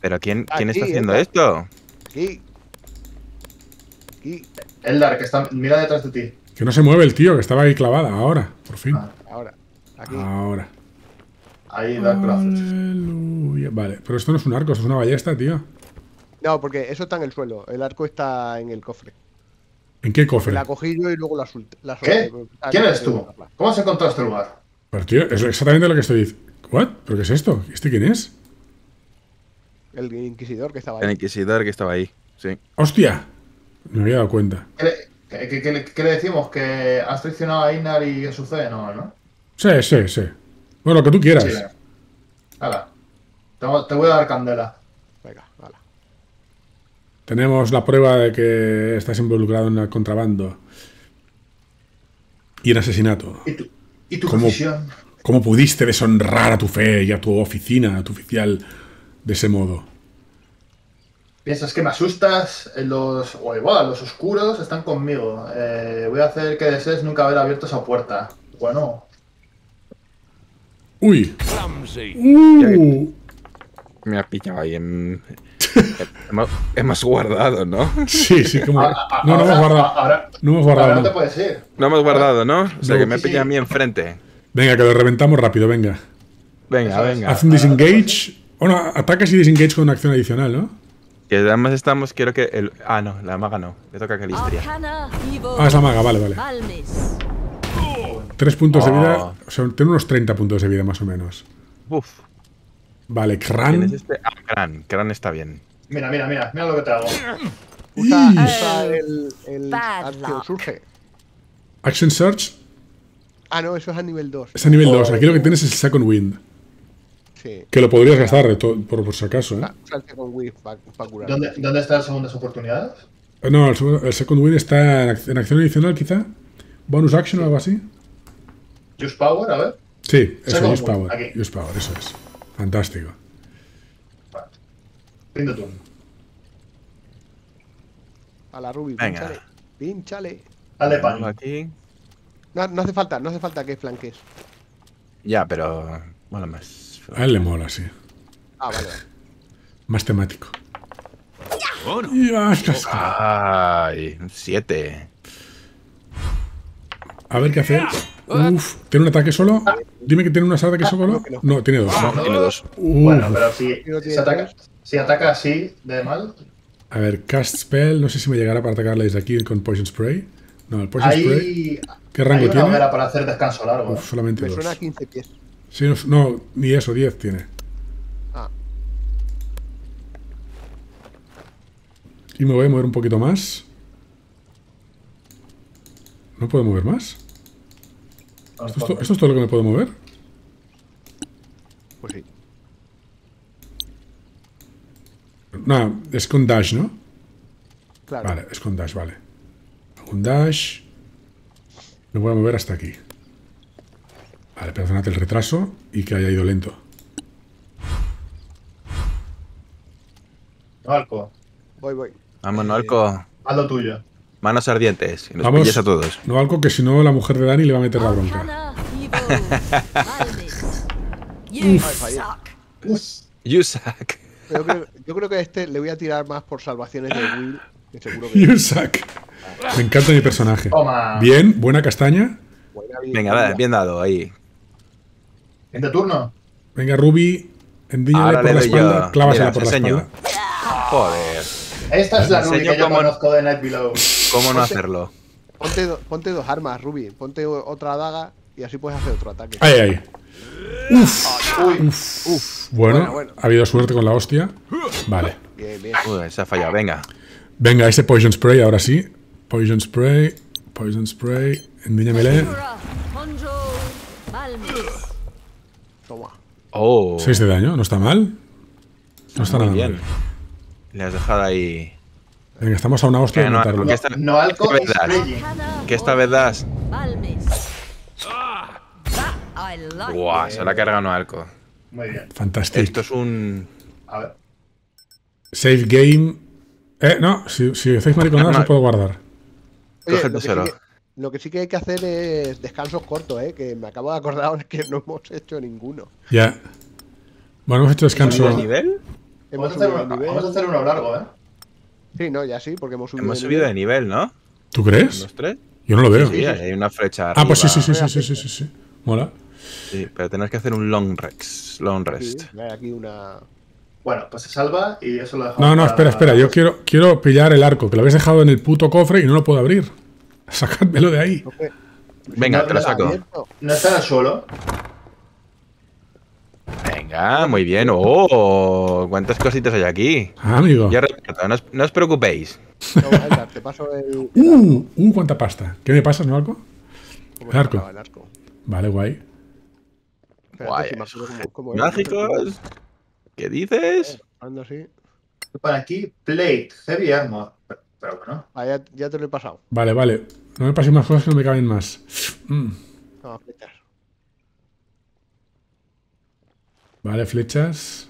¿Pero quién, quién Aquí, está haciendo esto? aquí. Aquí. Eldar, que está. Mira detrás de ti. Que no se mueve el tío, que estaba ahí clavada. Ahora, por fin. Ah. Ahora. Aquí. Ahora. Ahí, la flecha. Aleluya. Vale, pero esto no es un arco, esto es una ballesta, tío. No, porque eso está en el suelo. El arco está en el cofre. ¿En qué cofre? La cogí yo y luego la solté. ¿Qué? Ah, ¿Quién eres tú? ¿Cómo has encontrado este lugar? Pero tío, es exactamente lo que estoy diciendo. ¿What? ¿Pero qué es esto? ¿Este quién es? El inquisidor que estaba El ahí. inquisidor que estaba ahí. Sí. ¡Hostia! Me había dado cuenta. ¿Qué le, qué- qué- qué le- qué le decimos? ¿Que has traicionado a Inar y a su fe? No, ¿no? Sí, sí, sí. Bueno, lo que tú quieras. Sí. Hala. Te, voy- te voy a dar candela. Venga, hala. Tenemos la prueba de que estás involucrado en el contrabando. Y en asesinato. ¿Y tu, y tu ¿Cómo? profesión? ¿Cómo pudiste deshonrar a tu fe y a tu oficina, a tu oficial, de ese modo? ¿Piensas que me asustas? Eh, Los, o igual, los oscuros están conmigo. Eh, voy a hacer que desees nunca haber abierto esa puerta. Bueno, ¡Uy! Clumsy. ¡Uh! Me ha pillado ahí en... hemos, hemos guardado, ¿no? Sí, sí, como... a- a- No, no ahora, hemos guardado. Ahora, No hemos ahora guardado. no te puedes ir. No hemos guardado, ¿no? O sea No. que me ha sí. pillado a mí enfrente. Venga, que lo reventamos rápido, venga. Venga, venga. Haz un disengage. Bueno, atacas y disengage con una acción adicional, ¿no? Que además estamos, quiero que el... Ah, no, la maga no. Le toca a Calistria. Ah, es la maga, vale, vale. Tres puntos de vida. Oh. O sea, tiene unos 30 puntos de vida más o menos. Uf. Vale, ¿Quién Kran. es este? Ah, Kran. Kran está bien. Mira, mira, mira, mira lo que te hago. Usa, el, el luck. surge. Action Search Ah, no, eso es a nivel 2. es a nivel 2. Aquí lo que tienes es el Second Wind. Sí. Que lo podrías gastar de por, por si acaso, ¿eh? Curar. ¿Dónde, ¿Dónde están las segundas oportunidades? Eh, No, el, segundo- el Second Wind está en, ac- en acción adicional, quizá. Bonus action o algo así. Just Power, a ver. Sí, eso, Use Power. aquí. Use Power, eso es. Fantástico. Turno. A la Ruby, Venga. Pínchale. Dale, pan. aquí. No, no hace falta, no hace falta que flanques. Ya, pero... Bueno, más... A él le mola, sí. Ah, vale. vale. Más temático. Casca. Ay, un 7. A ver qué hace. Uf, ¿tiene un ataque solo? Dime que tiene un ataque solo. No, tiene dos. Tiene dos. Uf. Bueno, pero si, no si ataca, si ataca así de mal, A ver, cast spell, no sé si me llegará para atacarle desde aquí con Poison Spray. No, el Poison Spray. ¿Qué rango hay una tiene? para hacer descanso largo. Uf, solamente Me dos. suena a 15 pies. Sí, no, no, ni eso, 10 tiene. Ah, Y me voy a mover un poquito más. ¿No puedo mover más? ¿Esto es, to- esto es todo lo que me puedo mover? pues sí. No, es con dash, ¿no? Claro. Vale, es con dash, vale. Un dash. Me voy a mover hasta aquí. Vale, perdonad el retraso y que haya ido lento. No, Alco, Voy, voy. Vamos, Norco. haz lo tuyo. Manos ardientes. Y nos Vamos. pilles a todos. No algo que si no la mujer de Dani le va a meter la bronca. You suck. Uf. Pero creo- yo creo que a este le voy a tirar más por salvaciones de Will. Que seguro que. Yusak. Me encanta mi personaje. Toma. Bien, buena castaña. Buena vida. Venga, bien dado ahí. Siguiente turno. Venga, Ruby, endíñale por la espalda, yo. clávasela Mira, por la enseño. espalda. Joder. Esta es la Ruby que yo cómo- conozco de Night Below. ¿Cómo no hacerlo? Ponte, do- ponte dos armas, Ruby. Ponte otra daga y así puedes hacer otro ataque. Ay, ay. Uy, Bueno, Bueno, bueno. ha habido suerte con la hostia. Vale. Bien, bien. Uy, se ha fallado. Venga. Venga, ese Poison Spray ahora sí. Poison Spray, Poison Spray, endíñamele. Oh. 6 de daño, no está mal. No está Muy nada bien. mal. Le has dejado ahí. Venga, estamos a una hostia de Que no- matarlo. que esta- no Alco ¿Qué es verdad? Raging. Arcana Que esta vez das. Buah, se la ha cargado un arco. Muy bien. Fantástico. Esto es un. A ver. Save game. Eh, no, si, si hacéis mariconadas No. lo puedo guardar. Oye, Coge lo, que sí tesoro. que, lo que sí que hay que hacer es descansos cortos, ¿eh? Que me acabo de acordar ahora que no hemos hecho ninguno. Ya. Bueno, hemos hecho descanso. ¿Subido de nivel? Hemos Vamos a, hacer subido de uno, nivel. vamos a hacer uno largo, ¿eh? Sí, no, ya sí, porque hemos subido Hemos de subido de nivel. nivel, ¿no? ¿Tú crees? ¿Los tres? Yo no lo veo. Sí, hay una flecha Ah, pues sí, sí, sí, sí, sí, sí, sí, sí. Mola. Sí, pero tenés que hacer un long rest. Long Sí, rest. hay aquí una. Bueno, pues se salva y eso lo dejamos. No, no, espera, espera. Yo quiero, quiero pillar el arco, que lo habéis dejado en el puto cofre y no lo puedo abrir. Sacádmelo de ahí. Venga, no te lo saco. abierto. No está en el suelo. Venga, muy bien. ¡Oh! ¿Cuántas cositas hay aquí? Ah, amigo. Ya reparto, no os, no os preocupéis. No, Edgar, te paso el. Uh, uh, cuánta pasta. ¿Qué me pasas, no, arco? ¿cómo el arco. el? Vale, guay. Guay. ¿Mágicos? ¿Qué dices? Ando así. Pone aquí Plate, Heavy Armor. Pero, pero bueno. Ah, ya, ya te lo he pasado. Vale, vale. No me paséis más cosas que no me caben más. Mm. No, flechas. Vale, flechas.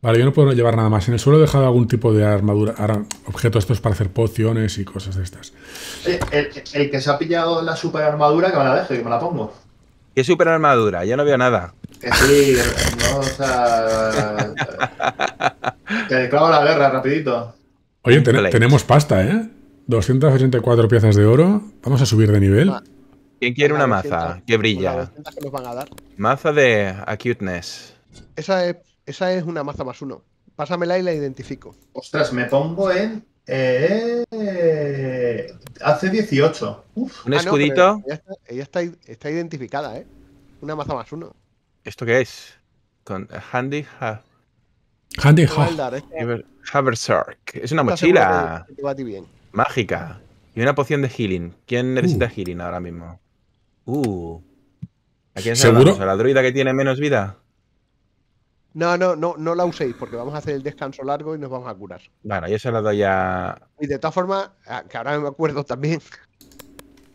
Vale, yo no puedo llevar nada más. En el suelo he dejado algún tipo de armadura, objetos estos para hacer pociones y cosas de estas. Oye, el, el que se ha pillado la super armadura, que me la deje, que me la pongo. ¿Qué super armadura? Yo no veo nada. Que sí, no, o sea. que declaro la guerra rapidito. Oye, Un ten- plate. tenemos pasta, ¿eh? 284 piezas de oro. Vamos a subir de nivel. Ah. ¿Quién quiere una maza 200, que brilla? 200 que nos van a dar. Maza de acuteness. Esa es, esa es una maza más uno. Pásamela y la identifico. Ostras, me pongo en. Eh, hace 18. Uf, Un Ah, no, escudito. ella está, ella está, está identificada, ¿eh? Una maza más uno. ¿Esto qué es? Con Handy ha- Handy Habersack. Es una mochila que te va a ti bien. mágica. Y una poción de healing. ¿Quién necesita healing ahora mismo? Uh. ¿A quién se la ¿Seguro? ¿A la druida que tiene menos vida? No, no, no, no la uséis porque vamos a hacer el descanso largo y nos vamos a curar. Bueno, yo se la doy a. Y de todas formas, ah, que ahora me acuerdo también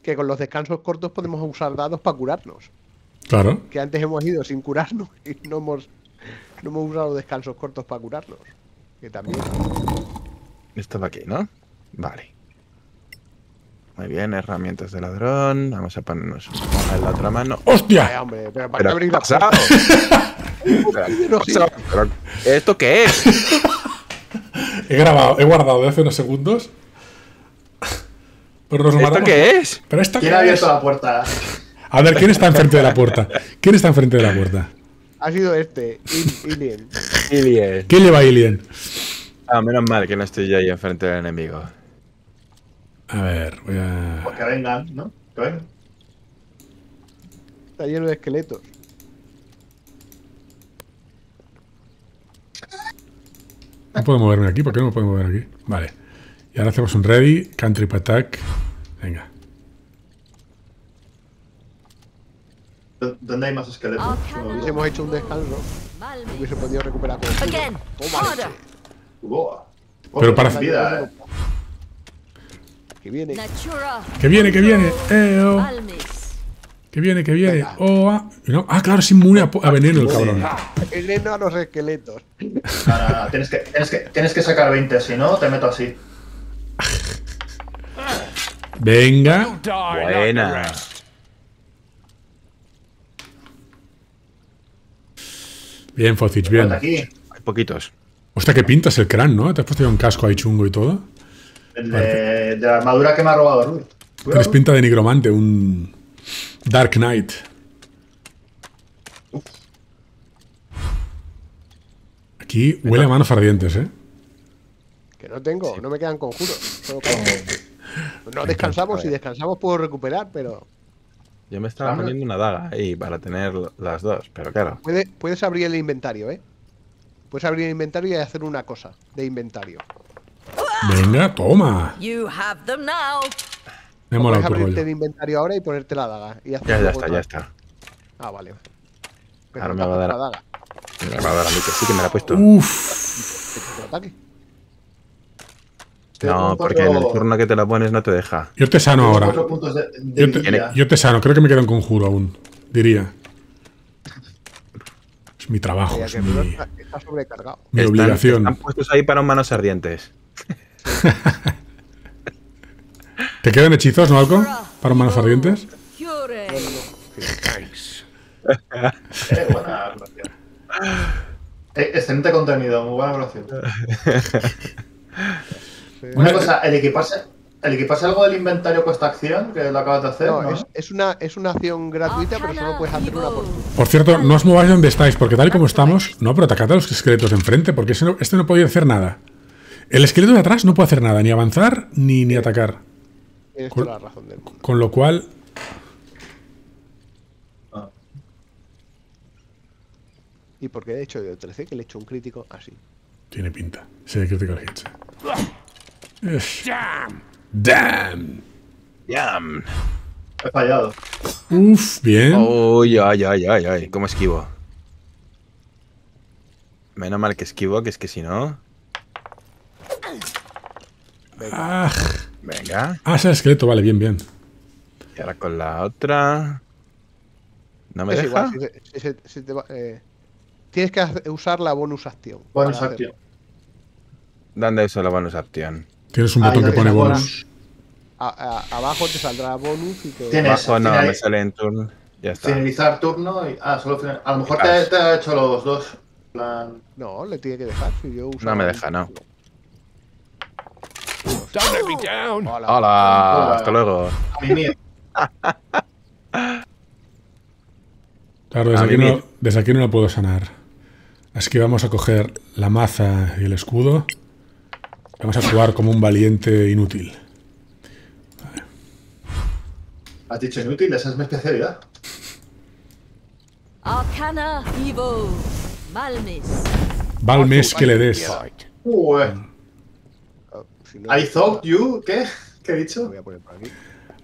que con los descansos cortos podemos usar dados para curarnos. Claro. Que antes hemos ido sin curarnos y no hemos, no hemos usado descansos cortos para curarnos. Que también. Esto va aquí, ¿no? Vale. Muy bien, herramientas de ladrón. Vamos a ponernos en la otra mano. Ay, ¡Hostia! hombre, pero ¿para qué ¿Pero qué abrir la. ¿Pero ¿Esto qué es? He grabado, he guardado de hace unos segundos. Pero nos ¿Esto qué es? ¿Pero esto ¿Quién qué ha abierto es? la puerta? A ver, ¿quién está enfrente de la puerta? ¿Quién está enfrente de la puerta? Ha sido este, Ilien. Alien. ¿Quién lleva a Alien? Ah, menos mal que no estoy yo ahí enfrente del enemigo. A ver, voy a. Pues que vengan, ¿no? Que vengan. Está lleno de esqueletos. No puedo moverme aquí, ¿por qué no me puedo mover aquí? Vale. Y ahora hacemos un ready, country attack. Venga. ¿Dó- ¿Dónde hay más esqueletos? No, Hubiésemos hecho un descanso, hubiese podido recuperar con. Toma. Pero para- Vida, eh. Que viene. Que viene, que viene. Eh, oh. Que viene, que viene. Oh, ah. No- ah, claro, es inmune a, veneno el cabrón. Veneno a los esqueletos. No, no, no, Tienes que, tienes, que, tienes que sacar 20, si no, te meto así. Venga. Buena. Bien, Focich, bien. aquí. Hay poquitos. Hostia, que pintas el crán, ¿no? Te has puesto ya un casco ahí chungo y todo. El de, de la armadura que me ha robado Rui. Tienes pinta de nigromante, un Dark Knight. Aquí huele a manos ardientes, ¿eh? Que no tengo, no me quedan conjuros. Solo con- No descansamos, si descansamos puedo recuperar, pero. Yo me estaba poniendo una daga ahí para tener las dos, pero claro. Puede- puedes abrir el inventario, ¿eh? Puedes abrir el inventario y hacer una cosa de inventario. Venga, toma. You have them now. Me mola puedes abrirte rollo. el inventario ahora y ponerte la daga. Y hacer Ya, ya está, otra. ya está. Ah, vale. Pero Ahora me te va a dar- la daga. Me va a dar a mí que sí que me la he puesto. Uf. que te ataque. No, porque en el turno que te la pones no te deja. Yo te sano ahora. de, de Yo te, vida. yo te sano, creo que me queda un conjuro aún. Diría. Es mi trabajo, Vaya, es que mi, está, está sobrecargado. mi Están- obligación. Están puestos ahí para manos ardientes. ¿Te quedan hechizos, no, Alco? ¿Para manos ardientes? Eh, buena relación. Eh, excelente contenido, muy buena relación. Una Una- cosa, el equiparse, el equiparse algo del inventario cuesta acción, que lo acabas de hacer, No, ¿no? es, es una, es una acción gratuita, pero solo puedes hacer una por. Por cierto, no os mováis donde estáis, porque tal y como estamos, no, pero atacad a los esqueletos de enfrente, porque ese no- este no puede hacer nada. El esqueleto de atrás no puede hacer nada, ni avanzar ni, ni atacar. Tienes toda la razón del mundo. Con lo cual, Y porque he hecho yo 13, que le he hecho un crítico así. tiene pinta. Sí, critical hits. Yes. Damn. Damn. ¡Yam! He fallado. Uf, bien. Uy, ay, ay, ay, ay. ¿Cómo esquivo? Menos mal que esquivo, que es que si no. Ah, Venga. ah, es el esqueleto, vale, bien, bien. Y ahora con la otra. ¿No me es deja? igual, si si si te va- eh, tienes que usar la bonus acción. Bonus acción. ¿Dónde usa la bonus acción? Tienes un Ahí botón que lo pone bonus. A- a- abajo te saldrá bonus y te. Tienes- Abajo no, me sale en turno. Ya está. Finalizar turno y. Ah, solo final- A lo mejor te, Ah. te ha hecho los dos. plan- No, le tiene que dejar. Si yo uso No me deja, no. Don't let me down. Hola. ¡Hola! Hola. Hasta luego. A mí. Claro, desde aquí, no, desde aquí no la puedo sanar. Así que vamos a coger la maza y el escudo. Vamos a actuar como un valiente inútil. Has dicho inútil, esa es mi especialidad. Arcana Evo. Malmis. Valmes que le des. Uy. No, I thought you. ¿Qué? ¿Qué he dicho? voy a poner por aquí.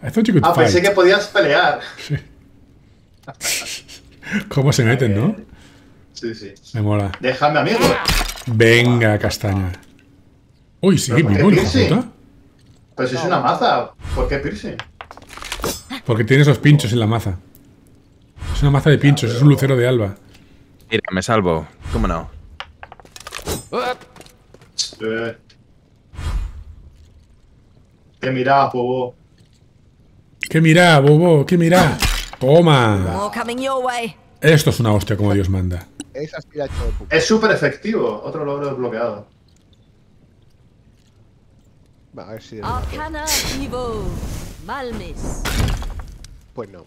I thought you could Ah, pensé que podías pelear. ¿Cómo se meten, no? Sí, sí. Me mola. Déjame, amigo. Venga, castaña. Uy, sí, Pero ¿por qué vivo, puta. Pero si es una maza, ¿por qué piercing? Porque tienes los pinchos en la maza. Es una maza de pinchos, es un lucero de alba. Mira, me salvo. ¿Cómo no? Eh. Que mira, bobo. ¿Qué mira, bobo? ¿Qué mira? Toma. Esto es una hostia como Dios manda. Sí. Es súper efectivo. Otro logro desbloqueado. Va, a ver si. Arcana Evo. Malmis. Pues no.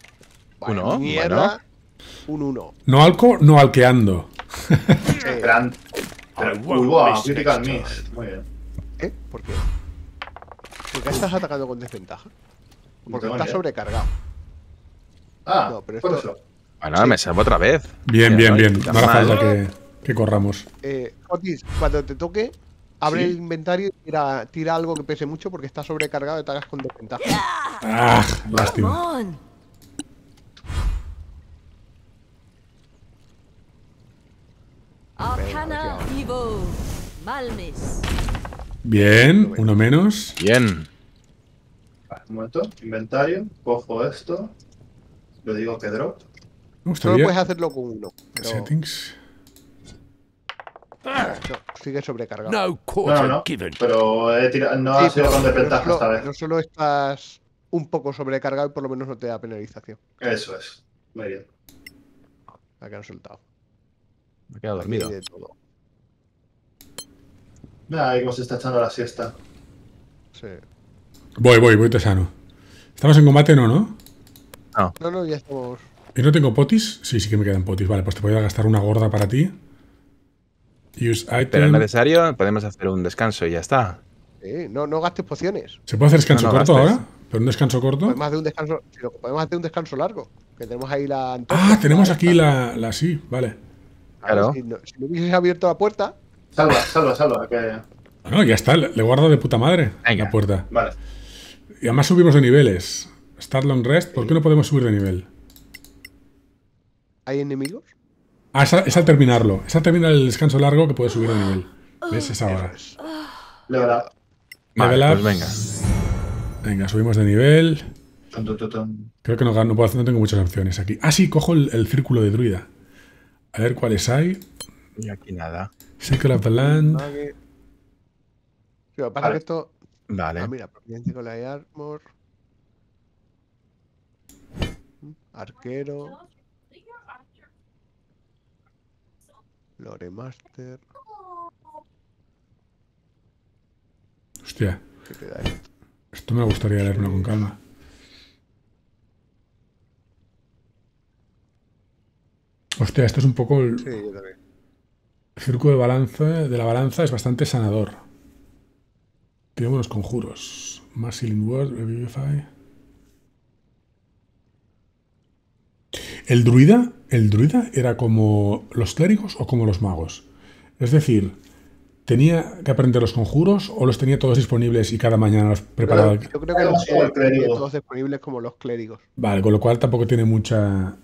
Uno, Mierda. Un 1. No alco, no alqueando. Gran. Pero, miss critical miss. Muy bien. ¿Eh? ¿Por qué? ¿Por qué estás atacando con desventaja? Porque tengo estás sobrecargado. Ah, No, pero por esto- eso. Bueno, me salvo otra vez. Bien, bien, no bien. No hará falta que, que corramos. Eh, Otis, cuando te toque, abre Sí. el inventario y tira, tira algo que pese mucho porque estás sobrecargado y te hagas con desventaja. Ah, lástima. Arcana. Bien, uno menos. Bien. Momento. Inventario. Cojo esto. Le digo que drop. Solo puedes hacerlo con uno. Pero Settings. No, sigue sobrecargado. No No, no, no. given. Pero he tirado, no Sí, ha sido con desventaja solo- esta vez. pero solo estás un poco sobrecargado y por lo menos no te da penalización. Eso es. Muy bien. La que han soltado. Me he quedado dormido. de todo. Mira, ahí cómo se está echando la siesta. Sí. Voy, voy, voy tesano. ¿Estamos en combate? No, ¿no? No, no, ya estamos. ¿Y no tengo potis? Sí, sí que me quedan potis. Vale, pues te voy a gastar una gorda para ti. Use Pero es necesario, podemos hacer un descanso y ya está. Sí, no, no gastes pociones. ¿Se puede hacer descanso No, no corto gastes. ahora? ¿Pero un descanso corto? Podemos hacer un descanso. podemos hacer un descanso largo. Que tenemos ahí la. Ah, tenemos la aquí la, la sí, vale. Claro. Si no, si no hubieses abierto la puerta, Salva, salva, salva. Que... Bueno, ya está, le le guardo de puta madre Venga. la puerta. Vale. Y además subimos de niveles. Start long rest, ¿por qué no podemos subir de nivel? hay enemigos. Ah, es, a- es al terminarlo. Es al terminar el descanso largo que puedes subir de nivel. ¿Ves? Es ahora. Level up. Vale, Level up. pues venga. Venga, subimos de nivel. Creo que no, no, puedo hacer- no tengo muchas opciones aquí. Ah, sí, cojo el, el círculo de druida. A ver cuáles hay. Y aquí nada. Circle of the Land. Que- pasa Vale. que esto. Vale. Ah, mira, providencia con la de Armor. Arquero. Lore Master. Hostia, ¿Qué te da esto? esto me gustaría leerlo con calma. Hostia, esto es un poco el Sí, yo también. círculo de balanza de la balanza es bastante sanador. Tenemos los conjuros. Más Healing Word, Revivify. El druida, el druida era como los clérigos o como los magos. Es decir, tenía que aprender los conjuros o los tenía todos disponibles y cada mañana los preparaba. Yo creo que los como el tiene clérigo. todos disponibles como los clérigos. Vale, con lo cual tampoco tiene mucha.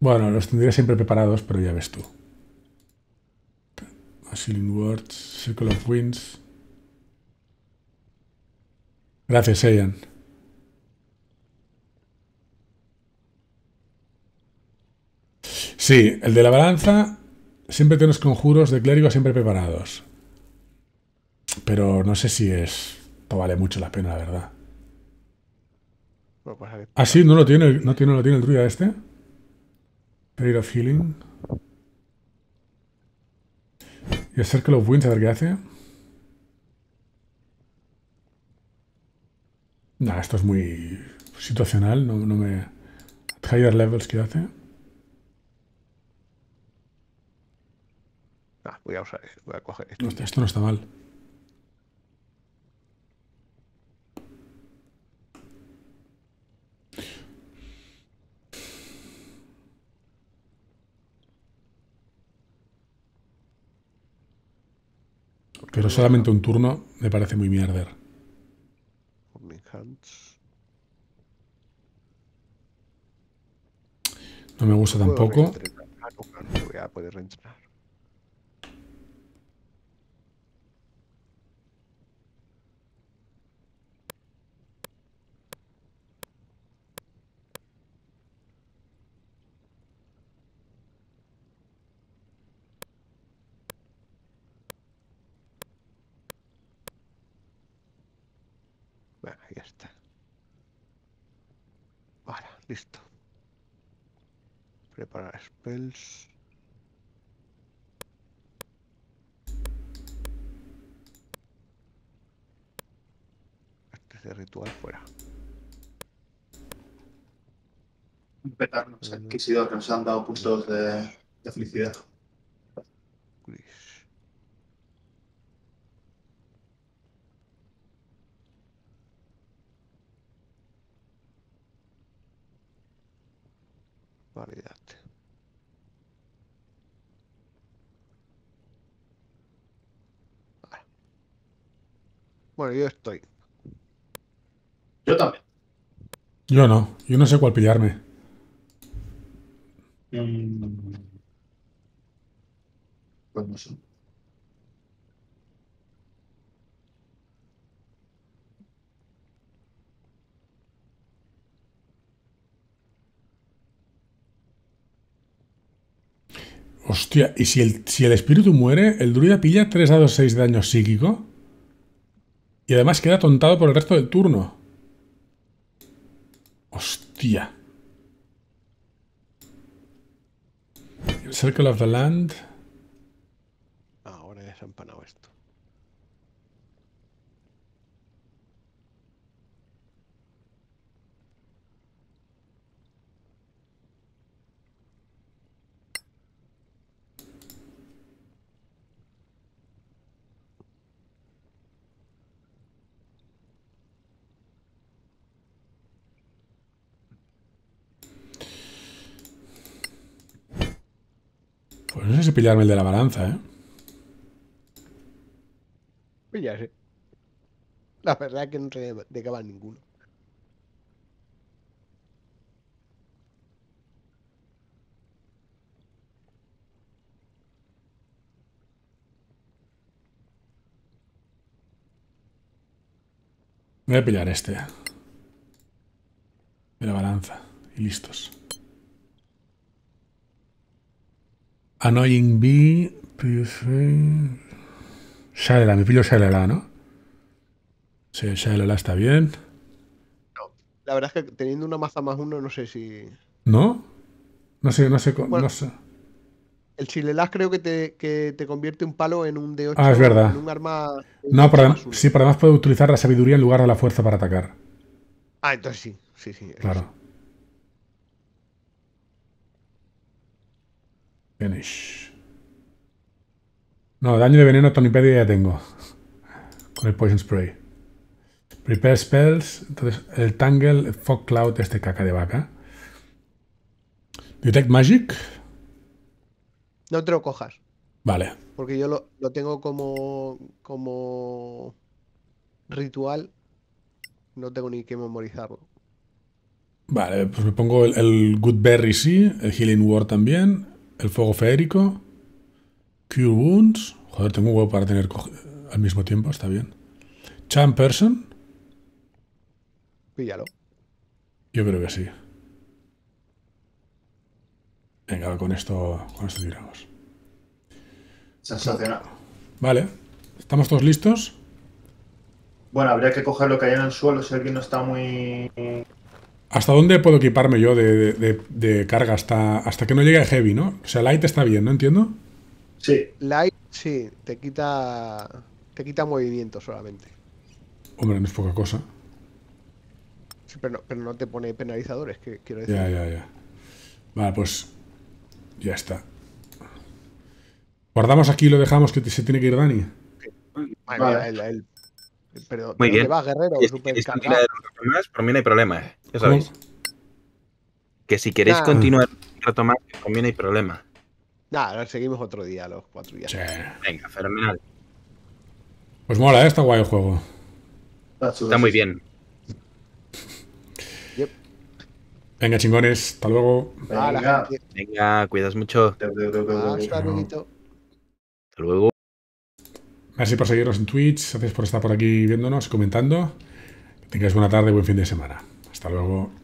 Bueno, los tendría siempre preparados, pero ya ves tú. Healing Words, Circle of Winds. Gracias, Ian. Sí, el de la balanza siempre tiene los conjuros de clérigo siempre preparados. Pero no sé si es. No vale mucho la pena, la verdad. Bueno, pues Ah, sí, no lo tiene, no tiene, no lo tiene el druida este. Prayer of Healing. Y el Circle of Winds, a ver qué hace. Nah, esto es muy situacional, no, no me... Higher levels, ¿qué hace? Ah, voy a usar, voy a coger esto. No, esto- no está mal. Pero solamente un turno me parece muy mierder. No me gusta tampoco. Ah, voy a poder reentrenar. Bueno, ya está. Vale, listo. Preparar spells. Este de ritual fuera. Petarnos, Inquisidor, que nos han dado puntos de, de felicidad. Barbaridad. Bueno, yo estoy. Yo también. Yo no, yo no sé cuál pillarme. Mm. Pues no sé. Hostia, y si el, si el espíritu muere, el druida pilla 3 dados 6 de daño psíquico. Y además queda tontado por el resto del turno. Hostia. Circle of the Land. Ah, ahora ya se ha empanado esto. Pues no sé si pillarme el de la balanza, ¿eh? Sé. La verdad es que no sé de- va ninguno. Voy a pillar este. De la balanza. Y listos. Annoying Bee. PF. Shalela, me pillo Shalela, ¿no? Sí, Shalela está bien. La verdad es que teniendo una maza más uno, no sé si. ¿No? No sé, no sé. Bueno. no sé. El Chilelas creo que te, que te convierte un palo en un D8. Ah, es verdad. En un arma. No, pero, sí, pero además puede utilizar la sabiduría en lugar de la fuerza para atacar. Ah, entonces sí. Sí, sí. Claro. Finish. No, daño de veneno tonipedia ya tengo. Con el Poison Spray. Prepare spells. Entonces, el Tangle, Fog Cloud, este caca de vaca. Detect Magic. No te lo cojas. Vale. Porque yo lo, lo tengo como. como. ritual. No tengo ni que memorizarlo. Vale, pues me pongo el, el Good Berry, sí. El Healing Word también. El Fuego Feérico. Cure Wounds. Joder, tengo un huevo para tener al mismo tiempo, está bien. Charm Person. Píllalo. Yo creo que sí. Venga, con esto, con esto tiramos. Sensacional. Vale. ¿Estamos todos listos? Bueno, habría que coger lo que hay en el suelo si alguien no está muy. ¿Hasta dónde puedo equiparme yo de, de- de- de carga? Hasta, hasta que no llegue a Heavy, ¿no? O sea, Light está bien, ¿no entiendo? Sí, Light, sí, te quita. Te quita movimiento solamente. Hombre, no es poca cosa. Sí, pero, no, pero no te pone penalizadores, que quiero decir. Ya, ya, ya. Vale, pues ya está. Guardamos aquí y lo dejamos que se tiene que ir Dani. Vale. mía, el, el- pero, Muy pero bien. que va, guerrero, si queréis continuar un rato más, por mí no hay problema. ¿eh? Ya sabéis. Que si queréis Nah. continuar un rato más, por mí no hay problema. Nada, seguimos otro día, los cuatro días. Sí. Venga, fenomenal. Pues mola, ¿eh? está guay el juego. Está muy bien. Venga, chingones, hasta luego. Venga. Venga, cuidas mucho. Hasta luego. Gracias por seguirnos en Twitch, gracias por estar por aquí viéndonos comentando. Tengáis buena tarde buen fin de semana. Hasta luego.